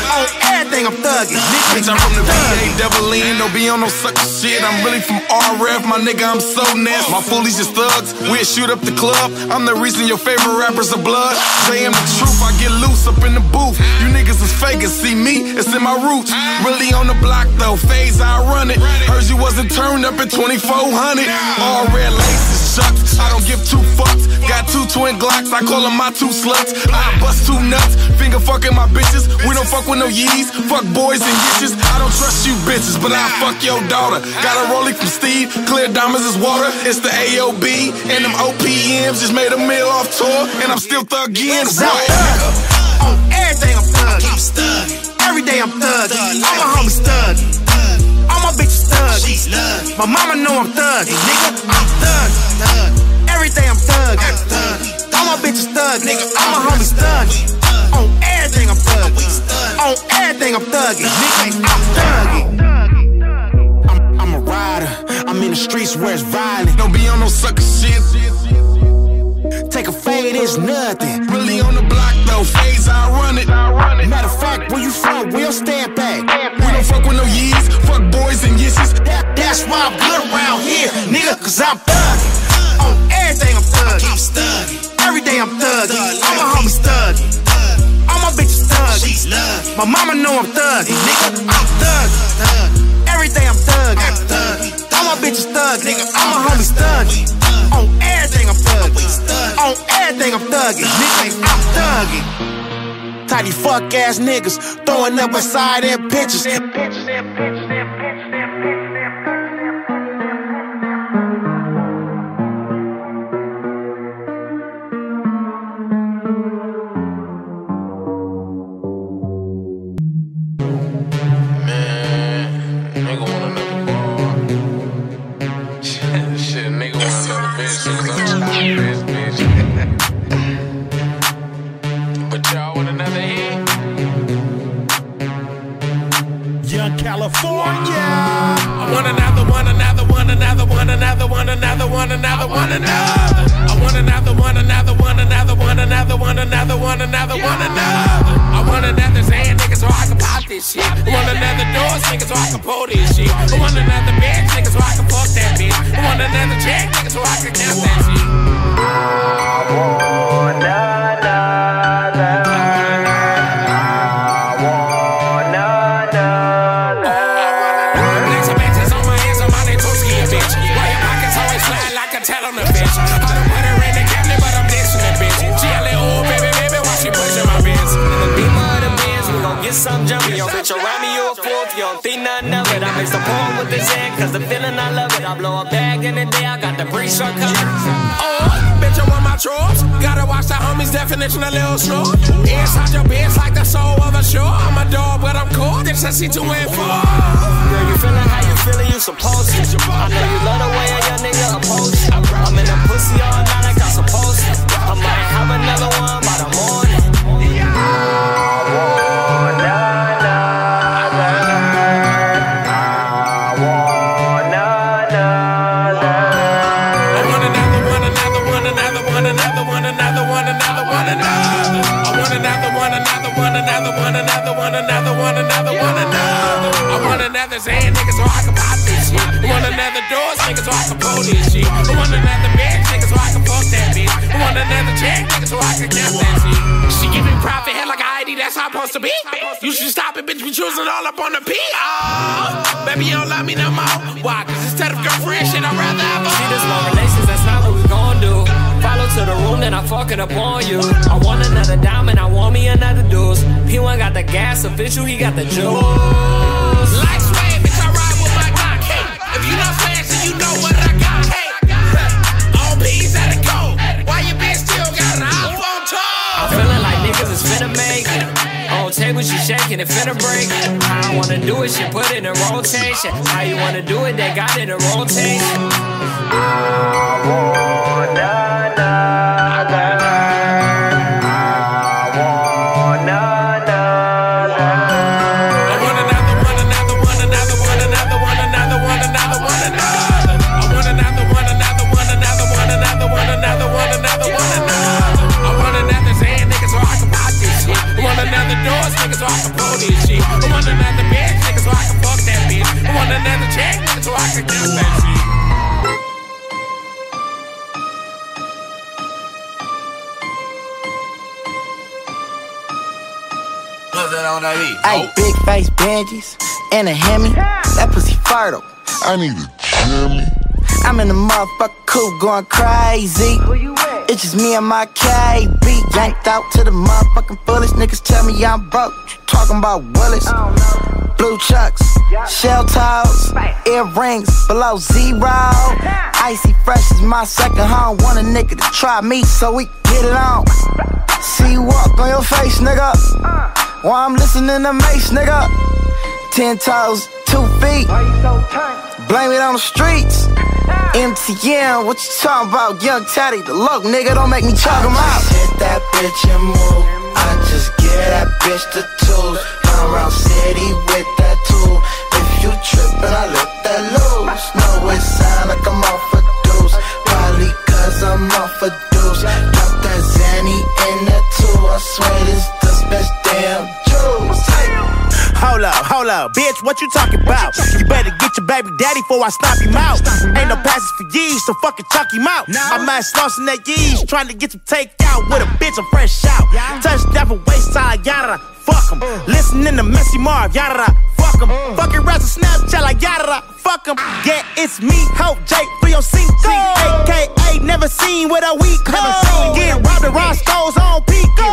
On everything I'm thuggin'.
Bitch, I'm from the. VA, double lean, don't be on no sucker shit. I'm really from RF, my nigga, I'm so nasty. My foolies just thugs, we'll shoot up the club. I'm the reason your favorite rappers are blood. Saying the truth, I get loose up in the booth. You niggas is fakers, see me, it's in my roots. Really on the block though, phase I run it. Heard you wasn't turned up at 2400. All red laces, chucks, I don't give two fucks. Got two twin Glocks, I call them my two sluts. I bust two nuts, finger fucking my bitches. We don't fuck with no yees, fuck boys and bitches. I don't trust you bitches, but I fuck your daughter. Got a rollie from Steve, clear diamonds is water. It's the AOB, and them OPMs just made a meal off tour, and I'm still thuggin'.
Cause I'm thuggin'. On everything I'm thuggin'. Every day I'm thuggin'. All my homies thuggin'. All my bitches thuggin'. My mama know I'm thuggin', nigga. I'm thuggin'. Every day I'm thuggin'. All my bitches thuggin'. All my homies thuggin'. On everything I'm thuggin'. On everything I'm thuggin', nigga. I'm. I'm, I'm a rider. I'm in the streets where it's violent.
Don't be on no sucker shit.
Take a fade, it's nothing.
Really on the block though, phase I run it.
Matter of fact, where you from? We'll stand back.
We don't fuck with no yees, fuck boys and yisses.
That, that's why I'm good around here, nigga, cause I'm thuggin'. On everything I'm thuggin'. Every day I'm thuggin'. All my homies thuggin'. All my bitches thuggin'. My mama know I'm thuggin', nigga. I'm thuggin'. Every day I'm thuggin'. All my bitches thuggin'. All my homies thuggin'. On everything I'm thuggin'. On everything I'm thuggin', nigga. I'm thuggin'. Tidy fuck ass niggas throwing up beside their pictures.
Definition a little slow. Inside your bitch like the soul of a show. I'm a dog, but I'm cool. This I see to win for.
Girl, you feeling how you feeling, you supposed to. I know you love the way a young nigga oppose. I'm in the pussy all night like I'm supposed to. I might have another one
so I can count that shit. She giving profit head like a ID, that's how I'm supposed to be. You should stop it, bitch. We choosing all up on the P. Oh, baby, you don't love me no more. Why? Cause instead of girlfriend shit, I'd rather have a
See this long relations, that's not what we gon' do. Follow to the room, then I fuck it up on you. I want another diamond, I want me another deuce. P1 got the gas official, he got the juice.
Like
Table, she shaking it, finna break. I wanna do it, she put it in rotation. How you wanna do it, they got it in rotation.
I
Hey, big face Benjis and a Hemi. That pussy fertile. I need a Jimmy. I'm in the motherfucker coupe going crazy. It's just me and my KB. Yanked out to the motherfucking fullest. Niggas tell me I'm broke. Talking about Willis. Blue chucks, shell toes, earrings below zero. Icy fresh is my second home. Want a nigga to try me so we get it on. See you walk on your face, nigga. While I'm listening to Mace, nigga. Ten toes, two feet. Blame it on the streets. MTN, what you talking about? Young Teddy, the loc, nigga, don't make me talk him out.
Hit that bitch and move. I just get that bitch the tools. Come around city with that tool. If you trippin', I let that loose. No, it sound like I'm off a deuce. Probably cause I'm off a deuce. Drop that Zanny in that tool. I swear this
Hold up, hold up, bitch, what you talking about? You better get your baby daddy before I stop him out. Ain't no passes for years, so fucking chuck him out. I might slossing that yeast, trying to get some takeout with a bitch, I'm fresh out. Touchdown for waist time, yada, fuck him. Listening to Messy Marv, yada, fuck him. Fucking rats of Snapchat, like yada, fuck him. Yeah, it's me, Hope Jake, for oh your Cinco. AKA, never seen with a week code. Get robbed at Roscoe's on Pico.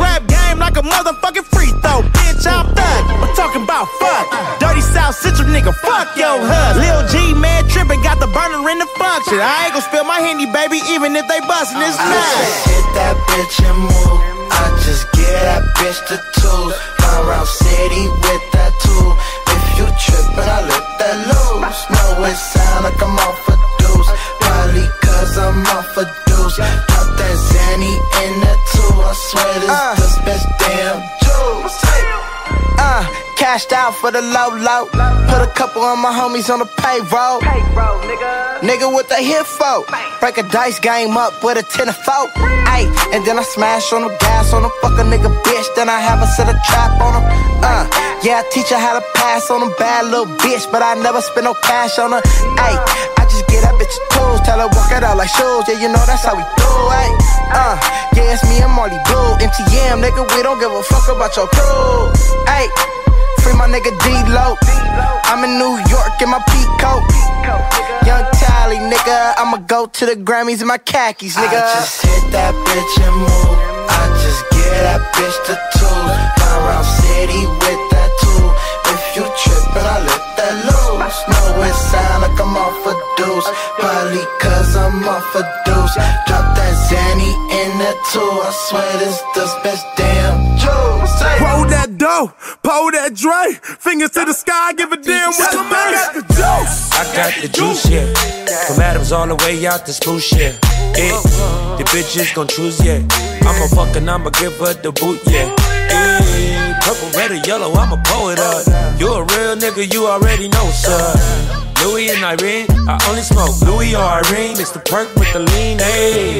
Rap game like a motherfucking free throw. Bitch, I'm thug. I'm talking about fuck. Dirty South Central nigga, fuck your hus. Lil G man trippin', got the burner in the function. I ain't gon' spill my henny, baby, even if they bustin' this
I just hit that bitch and move. I just get that bitch the tools. Run around city with that tool. If you trippin', I let that loose. No, it sound like I'm off a deuce. Probably cause I'm off a deuce. Drop that Zanny in that tool. I swear this
uh. the cashed out for the low low. Put a couple of my homies on the payroll. nigga. with the hit for. Break a dice game up with a 10 of 4. Ayy, and then I smash on the gas on the fuck a nigga bitch. Then I have a set of trap on him. Uh, yeah, I teach her how to pass on a bad little bitch, but I never spend no cash on her. Ayy, I just get that bitch tools, tell her walk it out like shoes. Yeah, you know that's how we do, ayy. Uh, yeah, it's me and Marley Blue. MTM, nigga, we don't give a fuck about your crew. Ayy. Free my nigga D-Lo. I'm in New York in my peacoat. Young Tally, nigga. I'ma go to the Grammys in my khakis, nigga.
I just hit that bitch and move. I just get that bitch the tools. Around city with that tool. If you trippin', I let that loose. Know it sound like I'm off a deuce. Probably cause I'm off a deuce. Drop that Zanny in that tattoo. I swear this the best damn juice.
Roll that dough, pull that Dre. Fingers to the sky, give a damn what you I got the juice.
I got the juice, yeah. From Adams all the way out to Spruce, yeah. Yeah, the bitches gon' choose, yeah. I'ma fuck and I'ma give her the boot, yeah. Yeah, purple, red, or yellow, I'ma pull it up. You a real nigga, you already know, sir. Louis and Irene, I only smoke Louis or Irene. Mix the perk with the lean, ayy.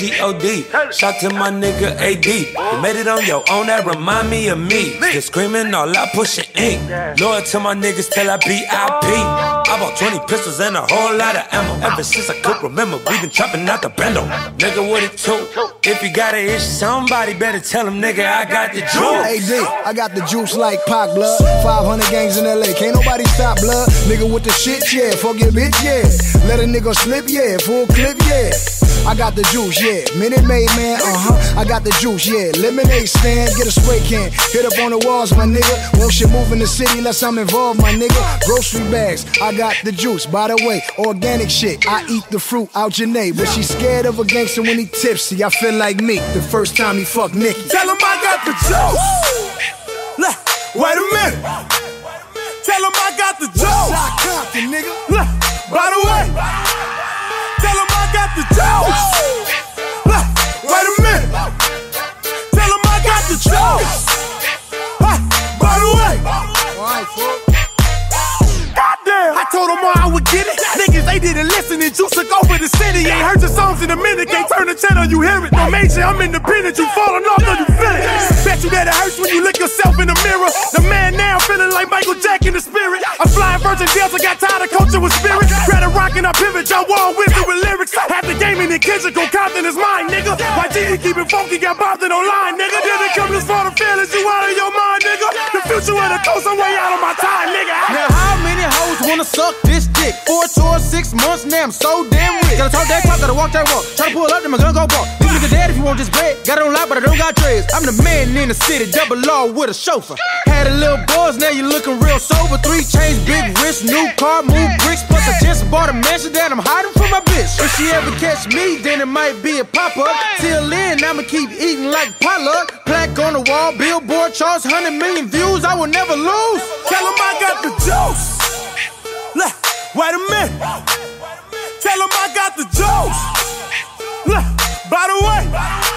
TGOD, shout to my nigga AD. You made it on your own, that remind me of me. Just screaming all out, pushing ink. Loyal to my niggas till I BIP. Oh. I bought 20 pistols and a whole lot of ammo. Ever since I could remember, we been trapping out the bando. Nigga, what it took? If you got an issue, somebody better tell him, nigga, I got the juice.
AD, I got the juice like Pac blood. 500 gangs in LA, can't nobody stop blood. Nigga with the shit, yeah. Fuck your bitch, yeah. Let a nigga slip, yeah. Full clip, yeah. I got the juice, yeah. Minute Maid, man, uh huh. I got the juice, yeah. Lemonade stand, get a spray can. Hit up on the walls, my nigga. Won't shit move in the city unless I'm involved, my nigga. Grocery bags, I got the juice. By the way, organic shit. I eat the fruit out your name. But she scared of a gangster when he tipsy. I feel like me the first time he fucked Nikki.
Tell him I got the juice. Wait a minute. Tell him I got the juice. By the way, tell him I got the juice. Wait a minute. Tell him I got the juice. Huh, by the way. They didn't listen and juice took over the city. Ain't heard your songs in a minute. Can't turn the channel, you hear it. No major, I'm independent. You falling off, though you feel it. Bet you that it hurts when you look yourself in the mirror. The man now feeling like Michael Jack in the spirit. I'm flying Virgin Delta, got tired of culture with spirit. Grab a rock and I pivot, y'all wall wizard with lyrics. Had the game in the kitchen, go Compton is mine, nigga. YG keep it funky, got bobbed in online, nigga. Didn't come this far to feelings, you out of your mind, nigga. The future of the coast, I'm way out of my time, nigga.
Now how many hoes wanna suck this dick? Four tours, six months, now I'm so damn rich. Gotta talk that talk, gotta walk that walk. Try to pull up, then my gun go walk. You nigga dead if you want this bread. Got it on lock, but I don't got dreads. I'm the man in the city, double law with a chauffeur. Had a little buzz, now you looking real sober. Three chains, big wrist, new car, move bricks. Plus I just bought a mansion that I'm hiding from my bitch. If she ever catch me, then it might be a pop up. Till then, I'ma keep eating like potluck. Plaque on the wall, billboard charts, 100 million views. I will never lose.
Tell him I got the juice. Wait a minute. Tell him I got the juice. By the way,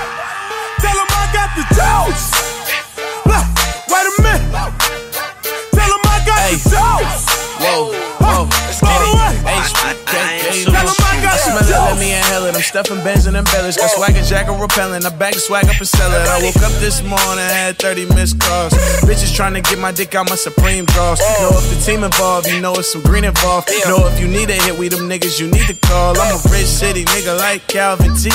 stuffing Benz and embellished. Got swag and and repellent. I the swag up and sell it. I woke up this morning, had 30 missed calls. Bitches trying to get my dick out my Supreme draws. Know if the team involved, you know it's some green involved. Know if you need a hit, we them niggas you need to call. I'm a rich city nigga like Calvin T.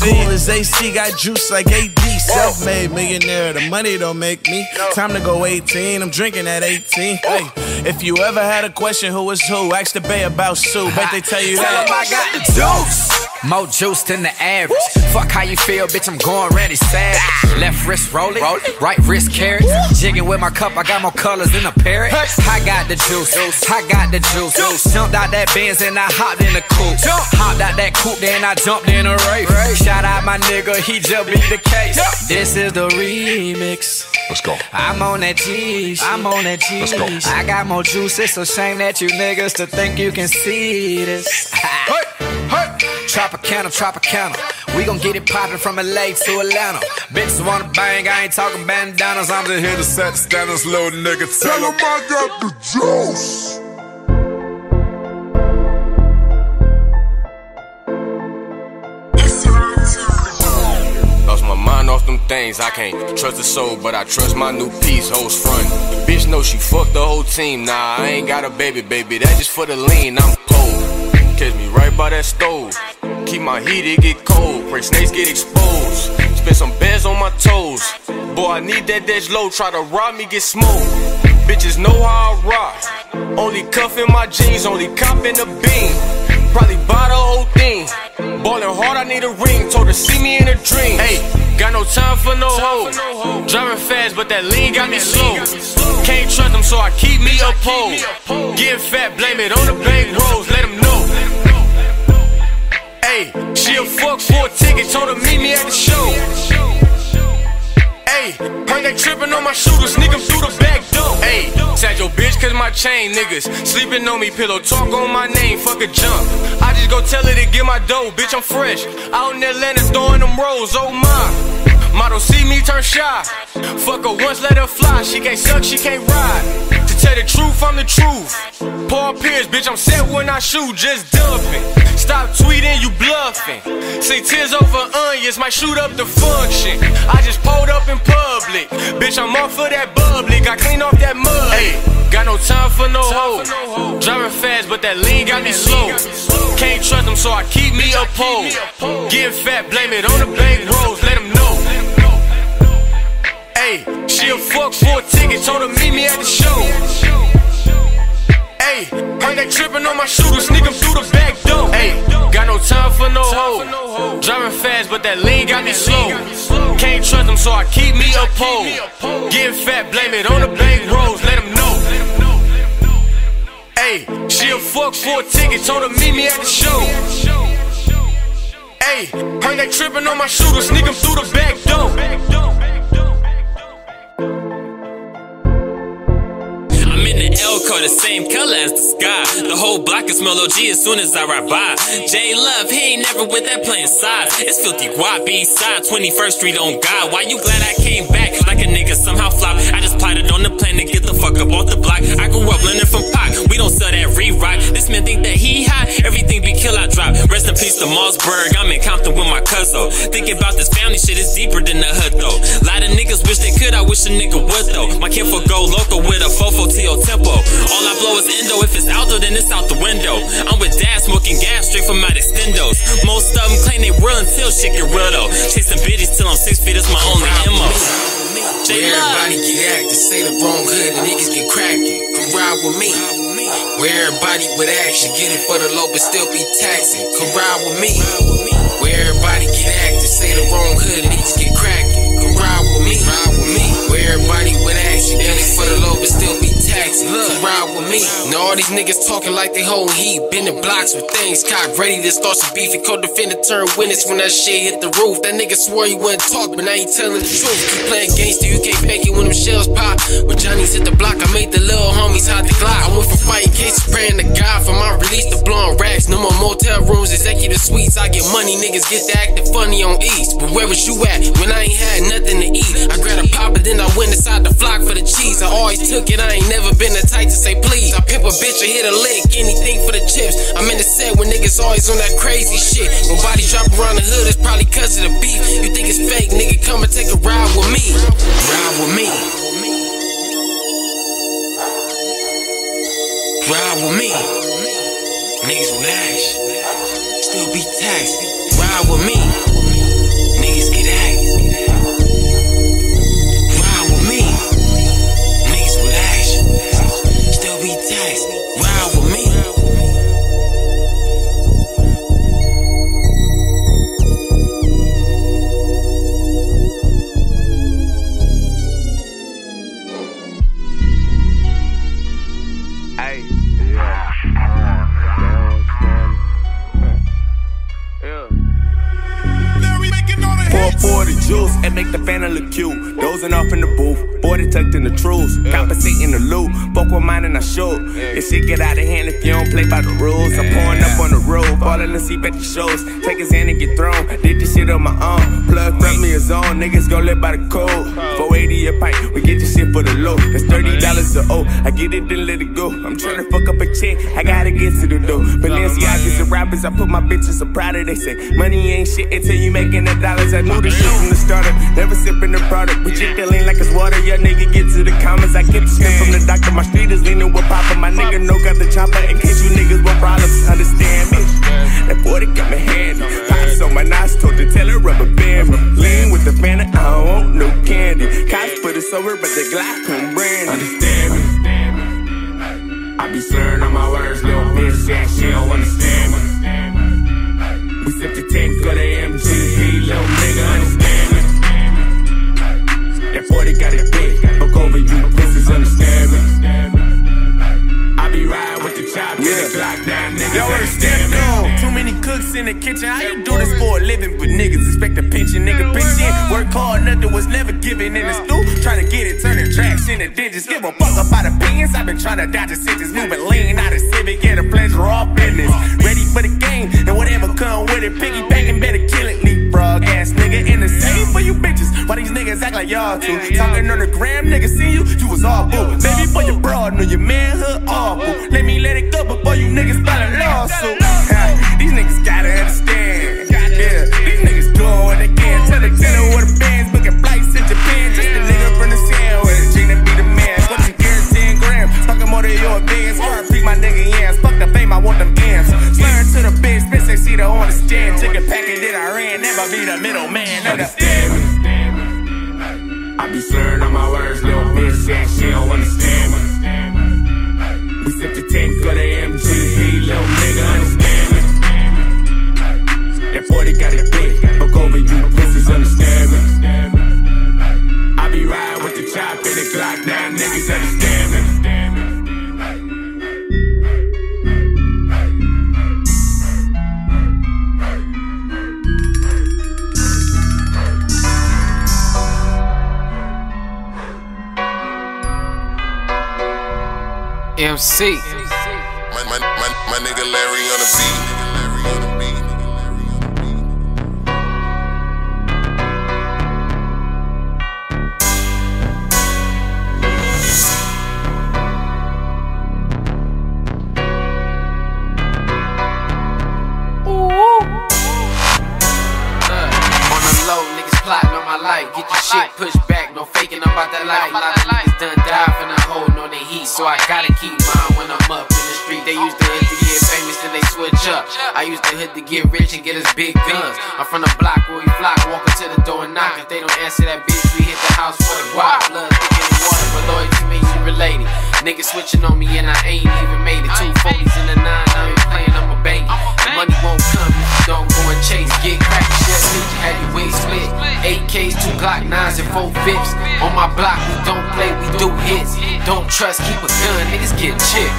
Cool as AC, got juice like AD. Self made millionaire, the money don't make me. Time to go 18, I'm drinking at 18. Hey, if you ever had a question who is who, ask the Bay about Su. Bet they tell you
Tell
that.
'em I got the juice. More juice than the average. Fuck how you feel, bitch. I'm going ready, savage. Left wrist rolling, right wrist carrot. Jigging with my cup, I got more colors than a parrot. I got the juice, I got the juice. Jumped out that Benz and I hopped in the coupe. Hopped out that coupe, then I jumped in a race. Shout out my nigga, he just beat the case. This is the remix.
Let's go.
I'm on that cheese. I'm on that cheese.
Let's go.
I got more juice. It's a shame that you niggas to think you can see this. hey. Tropicana, Tropicana. We gon' get it poppin' from LA to Atlanta. Bitches wanna bang, I ain't talking bandanas. I'm just here to set the standards, little nigga. Tell 'em I got the juice.
Lost my mind off them things. I can't trust the soul, but I trust my new piece. Hoes front. Bitch know she fucked the whole team. Nah, I ain't got a baby, baby. That just for the lean. I'm cold. Catch me right by that stove. Keep my heat, it get cold. Pray snakes get exposed. Spend some bands on my toes. Boy, I need that dash low. Try to rob me, get smoked. Bitches know how I rock. Only cuff in my jeans, only cop in the beam. Probably buy the whole thing. Ballin' hard, I need a ring. Told her see me in a dream. Hey, got no time for no hoe. Driving fast, but that lean got me slow. Can't trust them, so I keep me a pole. Getting fat, blame it on the bank rolls. Let them know.
Hey, she a fuck for a ticket, told her meet me at the show. Hey, heard they trippin' on my shooter, sneak 'em through the back door. Hey, chain niggas sleeping on me, pillow talk on my name, fuck a jump. I just go tell her to get my dough, bitch, I'm fresh. Out in Atlanta throwing them rolls, oh my. Model see me turn shy. Fuck her once, let her fly. She can't suck, she can't ride. Tell the truth, I'm the truth. Paul Pierce, bitch, I'm set when I shoot, just dumping. Stop tweeting, you bluffing. See tears over onions, might shoot up the function. I just pulled up in public. Bitch, I'm off of that bubbly. Got clean off that mud. Hey, got no time for no hoe. Driving fast, but that lean got me slow. Can't trust them, so I keep me a pole. Getting fat, blame it on the bank rolls, let them know. Hey, she a fuck for a ticket, told her meet me at the show. Hey, heard they trippin' on my shooter, sneak 'em through the back door. Hey, got no time for no hoe. Driving fast, but that lean got me slow. Can't trust them, so I keep me a pole. Getting fat, blame it on the bank rolls, let them know. Hey, she a fuck for a ticket, told her meet me at the show. Hey, heard they trippin' on my shooter, sneak 'em through the back door.
I'm in the L car, the same color as the sky. The whole block is smell OG as soon as I ride by. J Love, he ain't never with that playing side. It's filthy guap, side, 21st Street on God. Why you glad I came back like a nigga somehow flop? I just plotted on the plan to get the fuck up off the block. I grew up learning from Pac, we don't sell that re-rock. This man think that he hot, everything be kill, I drop. Rest in peace to Mossberg, I'm in Compton with my cousin. Thinking about this family shit is deeper than the hood though. Lot of niggas wish they could, I wish a nigga would though. My kid for go local with a 414 your tempo. All I blow is endo. If it's outdoor, then it's out the window. I'm with dad smoking gas straight from my extendos. Most of them claim they real until shit get real though. Chasing bitches till I'm six feet is my only MO.
Well, everybody get active, say the wrong hood, the niggas get cracking. Come ride with me. Where everybody with action, get it for the low, but still be taxing. Come ride with me. Where everybody get active, say the wrong hood, the niggas get cracking. Come ride with me. Where everybody with action it for the low but still be taxing. Come ride with me. Now all these niggas talking like they hold heat. Been in blocks with things cocked, ready to start some beef. And co-defendant turn witness when that shit hit the roof. That nigga swore he wouldn't talk, but now he telling the truth. Keep playing gangster, you can't fake it when them shells pop. When Johnny's hit the block, I made the little homies hide the Glock. I went from fighting cases, praying to God for my release to blowing racks. No more motel rooms, executive suites. I get money, niggas get to acting funny on East. But where was you at when I ain't had nothing to eat? I grabbed a pop, then I went inside the flock for the cheese. I always took it, I ain't never been the type to say please. I pimp a bitch or hit a lick, anything for the chips. I'm in the set when niggas always on that crazy shit. When body drop around the hood, it's probably cause of the beef. You think it's fake, nigga, come and take a ride with me. Ride with me. Ride with me. Niggas with ash. Still be taxed. Ride with me. Taxed. Ride with me.
Hey.
440 juice and make the fan look cute. Dozing off in the booth, 40 tucked in the truth. Compensating the loot, fuck with mine and I shoot. This shit get out of hand if you don't play by the rules. I'm pouring up on the roof, falling asleep at the shows. Take his hand and get thrown. Did this shit on my own. Plug thrust me a zone, niggas gon' live by the code. 480 a pint, we get this shit for the low. That's $30 a O. I get it, then let it go. I'm trying to fuck up a chick, I gotta get to the dough. Balenciagas and rappers, I put my bitches proud of. They say money ain't shit until you making the dollars. I knew the shit from the starter. Never sipping the product, but shit that lean like it's water. Yeah, nigga, get to the comments. I get the script from the doctor. My street is leaning with Papa. My nigga no got the chopper in case you niggas want problems. Understand me? That 40 got me handy. Pops on my nostril, told the teller rubber band me. Lean with the fan, I don't want no candy. Cops put us over, but the Glock come brand. Understand me? I be slurring on my words, little bitch, yeah, she don't understand me. We sip the tank for the MGP, got it big. Look over you, pussies understand me. I yeah. Glock niggas
Yo,
understand me.
Too many cooks in the kitchen, how you
do this for a living? But niggas expect a pension, nigga pension. Work hard, nothing was never given in the stool. Trying to get it, turning tracks into digits. Give a fuck about opinions, I've been trying to dodge the sentence. Moving lean, out of civic, get a pleasure, all business. Ready for the game, and whatever come with it, piggyback you. These niggas act like y'all too? Talking on the gram, nigga, see you, you was all boo. Baby, for your broad, know your manhood awful. Let me let it go before you niggas file a lawsuit. These niggas gotta understand. Yeah, these niggas doing what they can. Tell the tenor what the bands booking flights in Japan. Just a nigga from the sandwich. Gina be the man. Put them gears 10 grams. Talking more than your advance. RP my nigga yams. Fuck the fame, I want them gams. Slurring to the bitch, bitch, they see the on the stand. Chicken packet that I ran. Never be the middleman. Understand me. I be slurring on my words, little bitch said she don't understand me. We sip the tank for the MGP, little nigga understand me. That 40 got it big, fuck over you pussies understand me.
MC.
My, my, my, my nigga Larry on the beat.
On the low, niggas plotting on my life. Get your shit pushed back, no faking about that life. A lot of niggas done died from the holding on their heat, so I gotta keep mine when I'm up in the street. They used to hit to get famous, then they switch up. I used to hit to get rich and get us big guns. I'm from the block where we flock, walking to the door and knock. If they don't answer that bitch, we hit the house for the guap. Blood thicker than water, but loyalty makes you related. Niggas switching on me and I ain't even made it. Two 40s in the nine, I ain't playing, I'm a bank. The money won't come if you don't go and chase. Get crack shit, bitch, had your waist split. 8Ks, two Glock 9s and four fifths. On my block, we don't play, we do hits. Don't trust, keep a gun, niggas get chick.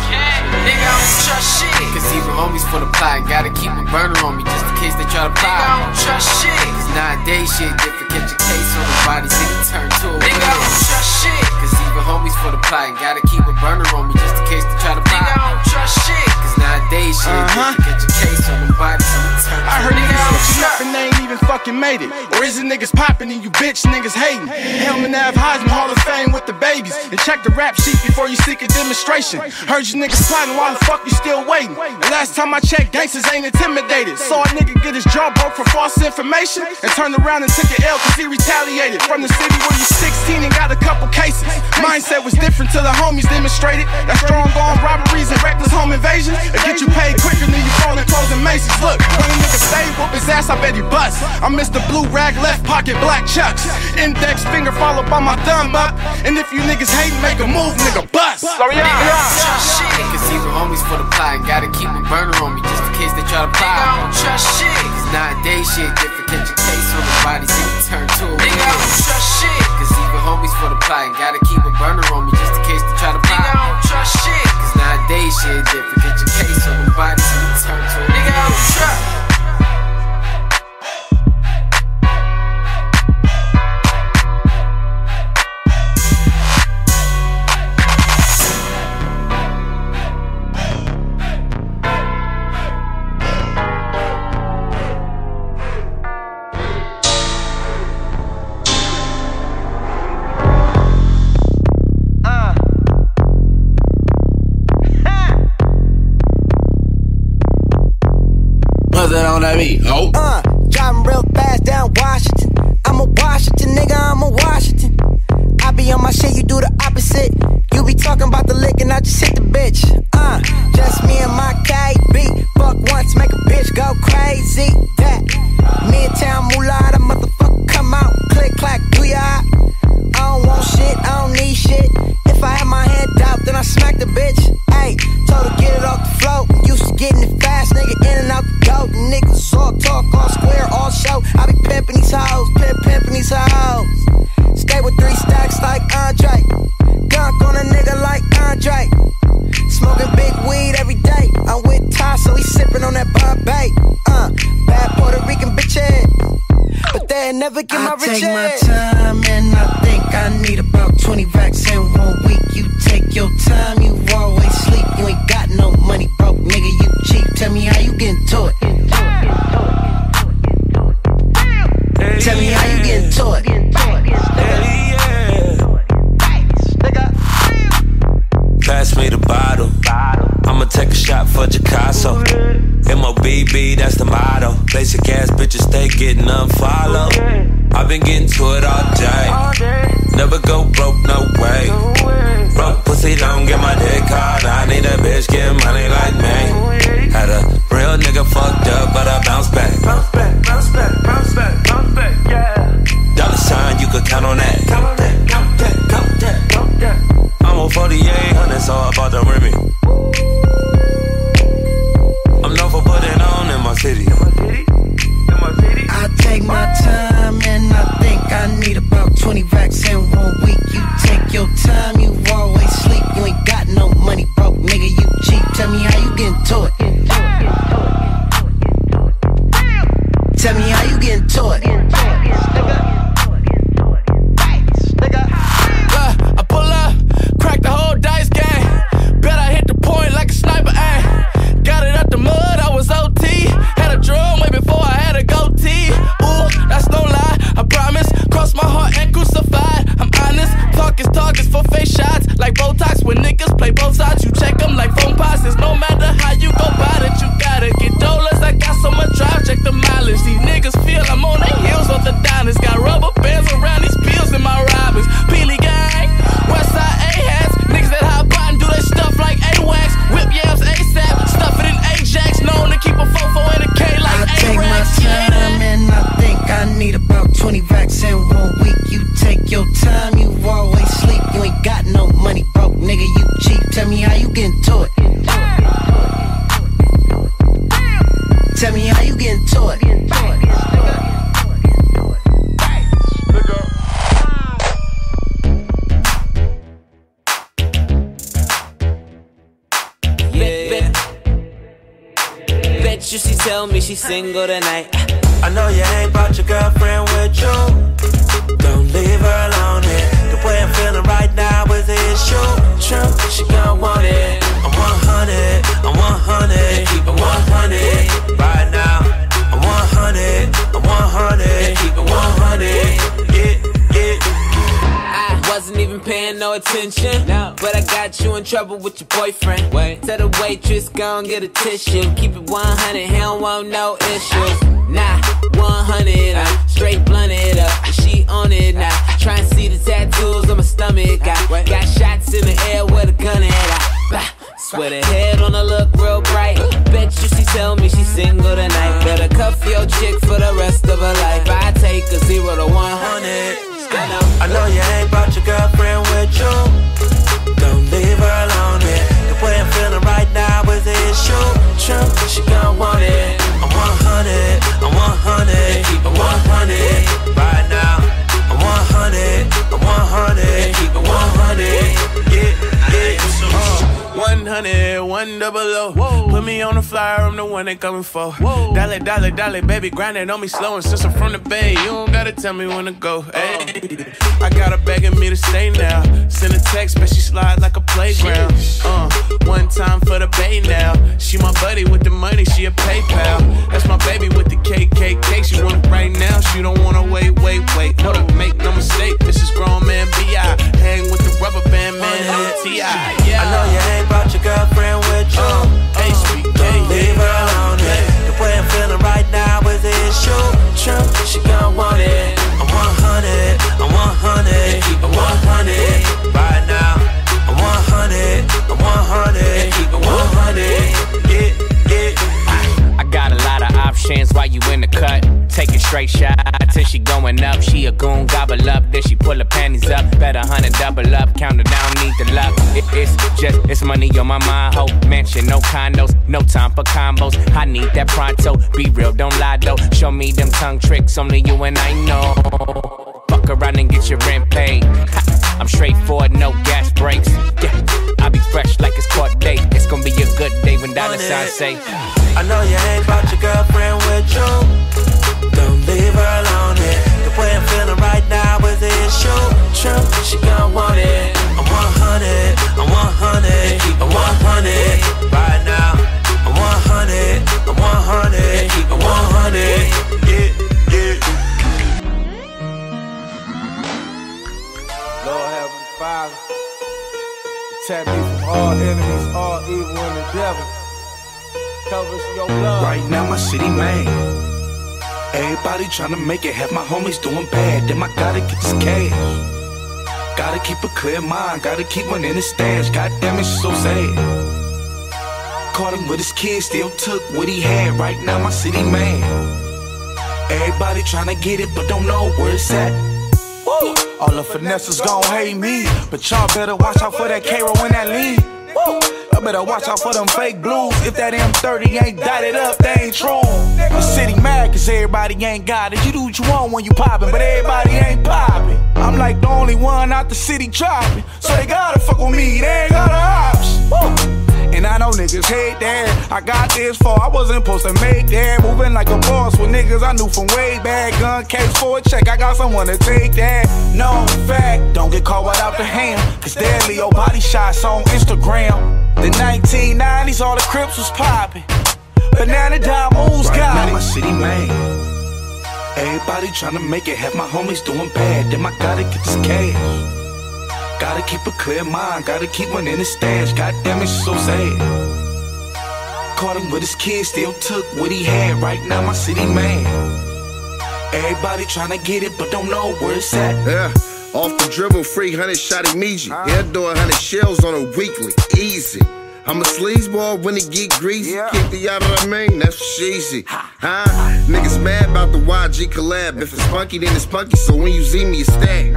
Nigga, I don't trust shit. Cause even homies for the plot, gotta keep a burner on me just in case they try to plot. Nigga, I don't trust shit. Cause nowadays shit different, catch a case on the body, it turn to a Nigga, I don't trust shit. Cause even homies for the plot, gotta keep a burner on me just in case they try to plot. Nigga, I don't trust shit. Cause nowadays shit uh-huh. a case on the body, see it turn to
I heard niggas
nigga.
switching up and they ain't even fucking made it. Or is it niggas popping and you bitch niggas hating? Helman Ave Heisman Hall of Fame with the babies. And check the rap sheet before you seek a demonstration. Heard you niggas plotting, why the fuck you still waiting? The last time I checked, gangsters ain't intimidated. Saw a nigga get his jaw broke for false information and turned around and took an L cause he retaliated. From the city where you 16 and got a couple cases. Mindset was different till the homies demonstrated. That strong arm robberies and reckless home invasions. It get you paid quicker than you falling closing Macy's. Look, when a nigga stay whoop his ass, I bet he bust. I'm Mr. Blue Rag, left pocket, black chucks. Index finger followed by my thumb up. And if you niggas hate, make a move, nigga, bust. Sorry,
Nigga, I don't trust shit. Cause even homies for the plot, gotta keep a burner on me just in case they try to plot. Nigga, I don't trust shit. Cause nowadays shit different, catch a case on the body, see it turn to a Nigga, I don't trust shit. Cause even homies for the plot, gotta keep a burner on me just shit different, catch a case on the body, see it turn to a Nigga, I don't trust.
What's that on that beat? Oh.
Uh, driving real fast down Washington. I'm a Washington, nigga, I'm a Washington. I be on my shit,
you
do
the
single
double O. Put me on the flyer, I'm the one they coming for. Whoa. Dolly, dolly, dolly, baby, grind it on me slow. And since I'm from the bay, you don't gotta tell me when to go. Hey, I got her begging me to stay now. Send a text, but she slide like a playground. Uh, one time for the bay now. She my buddy with the money, she a PayPal. That's my baby with the KKK. She want it right now, she don't wanna wait, wait, wait. Hold up, make no mistake, this is grown man B.I. Hang with the rubber band man, no T.I. Yeah.
I know you ain't brought your girlfriend with you. Don't leave her alone here. The way I'm feeling right now is the issue. True, she gon' want it. I'm 100, I'm 100, keep it 100. Right now, I'm 100, I'm 100, keep it 100. Yeah, yeah.
I got a lot of options while you in the cut. Taking straight shots and she going up. She a goon, gobble up, then she pull her panties up. Bet a hundred double up, count her down, need the luck. It, it's just, it's money on my mind. Hope mansion, no condos, no time for combos. I need that pronto. Be real, don't lie though. Show me them tongue tricks, only you and I know fuck around and get your rent paid. I'm straightforward, no gas. Yeah, I be fresh like it's court day. It's gonna be a good day when dollar say.
I know you ain't about your girlfriend with you. Don't leave her alone. It. The way
I'm feeling
right now is an issue. True, she gon' want it. I'm 100, I'm 100, I'm 100 right now. I'm 100, I'm 100, I'm 100.
Father. Me from all enemies, all evil and the devil. Cover us your blood.
Right now, my city man. Everybody tryna make it, have my homies doing bad. Then I gotta get this cash. Gotta keep a clear mind, gotta keep one in the stash. God damn it, so sad. Caught him with his kids, still took what he had. Right now, my city man. Everybody tryna get it, but don't know where it's at.
Woo! All the finesses gon' hate me, but y'all better watch out for that K-Roll and that lean. Y'all better watch out for them fake blues. If that M30 ain't dotted up, they ain't true. The city mad cause everybody ain't got it. You do what you want when you poppin', but everybody ain't poppin'. I'm like the only one out the city dropping. So they gotta fuck with me, they ain't got an option. And I know niggas hate that. I got this for I wasn't supposed to make that. Moving like a boss with niggas I knew from way back. Gun case for a check, I got someone to take that. No fact, don't get caught without the hand. Cause deadly your body shots on Instagram. The 1990s, all the Crips was popping. But now the diamonds
Right
got
now,
it.
my city man. Everybody tryna make it, have my homies doing bad. Then I gotta get this cash. Gotta keep a clear mind, gotta keep one in the stash. God damn it, so sad. Caught him with his kids, still took what he had. Right now, my city man. Everybody tryna get it, but don't know where it's at.
Yeah. Off the dribble, free hundred shot at Emiji. Yeah, do a hundred shells on a weekly. Easy. I'm a sleazeball when it get greasy. Kick the out of the main, that's cheesy. Huh? Niggas mad about the YG collab. If it's funky, then it's funky. So when you see me, it's stack.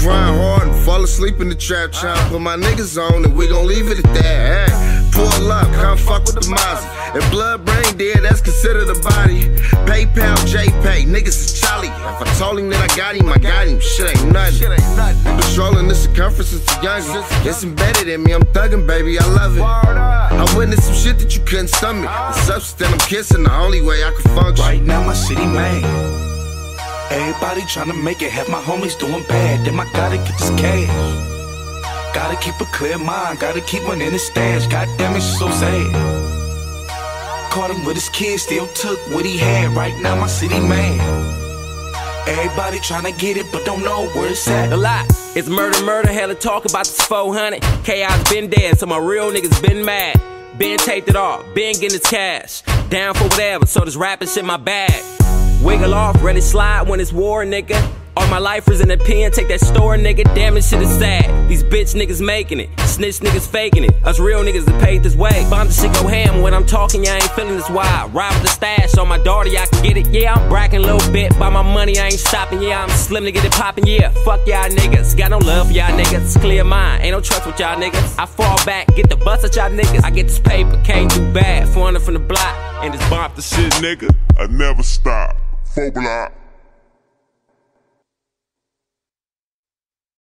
Grind hard and fall asleep in the trap. Try to put my niggas on, and we gon' leave it at that. Pull up, come fuck with the Mozzy. If blood brain dead, that's considered a body. PayPal, JPay, niggas is Charlie. If I told him that I got him, I got him. Shit ain't nothing. Patrolling the circumference since a youngin'. It's embedded in me, I'm thuggin', baby, I love it. I witnessed some shit that you couldn't stomach. The substance I'm kissing, the only way I can function.
Right now, my city man. Everybody tryna make it, have my homies doing bad. Then I gotta get this cash. Gotta keep a clear mind, gotta keep one in the stash. God damn it, so sad. Caught him with his kids, still took what he had. Right now, my city man. Everybody tryna get it, but don't know where it's at.
A lot. It's murder, murder, hella talk about this 400. Chaos been dead, so my real niggas been mad. Been taped it off, been getting his cash. Down for whatever, so this rapping shit my bag. Wiggle off, ready slide when it's war, nigga. All my lifers in the pen, take that store, nigga. This shit is sad. These bitch niggas making it, snitch niggas faking it. Us real niggas that paid this way. Bomb the shit go ham when I'm talking, y'all ain't feeling this wild. Ride with the stash on my daughter, y'all can get it. Yeah, I'm bracking a little bit. By my money, I ain't stopping. Yeah, I'm slim to get it popping. Yeah, fuck y'all niggas. Got no love for y'all niggas. Clear mind, ain't no trust with y'all niggas. I fall back, get the bus at y'all niggas. I get this paper, can't do bad. 400 from the block, and it's bomb.
The shit, nigga, I never stop. Full block.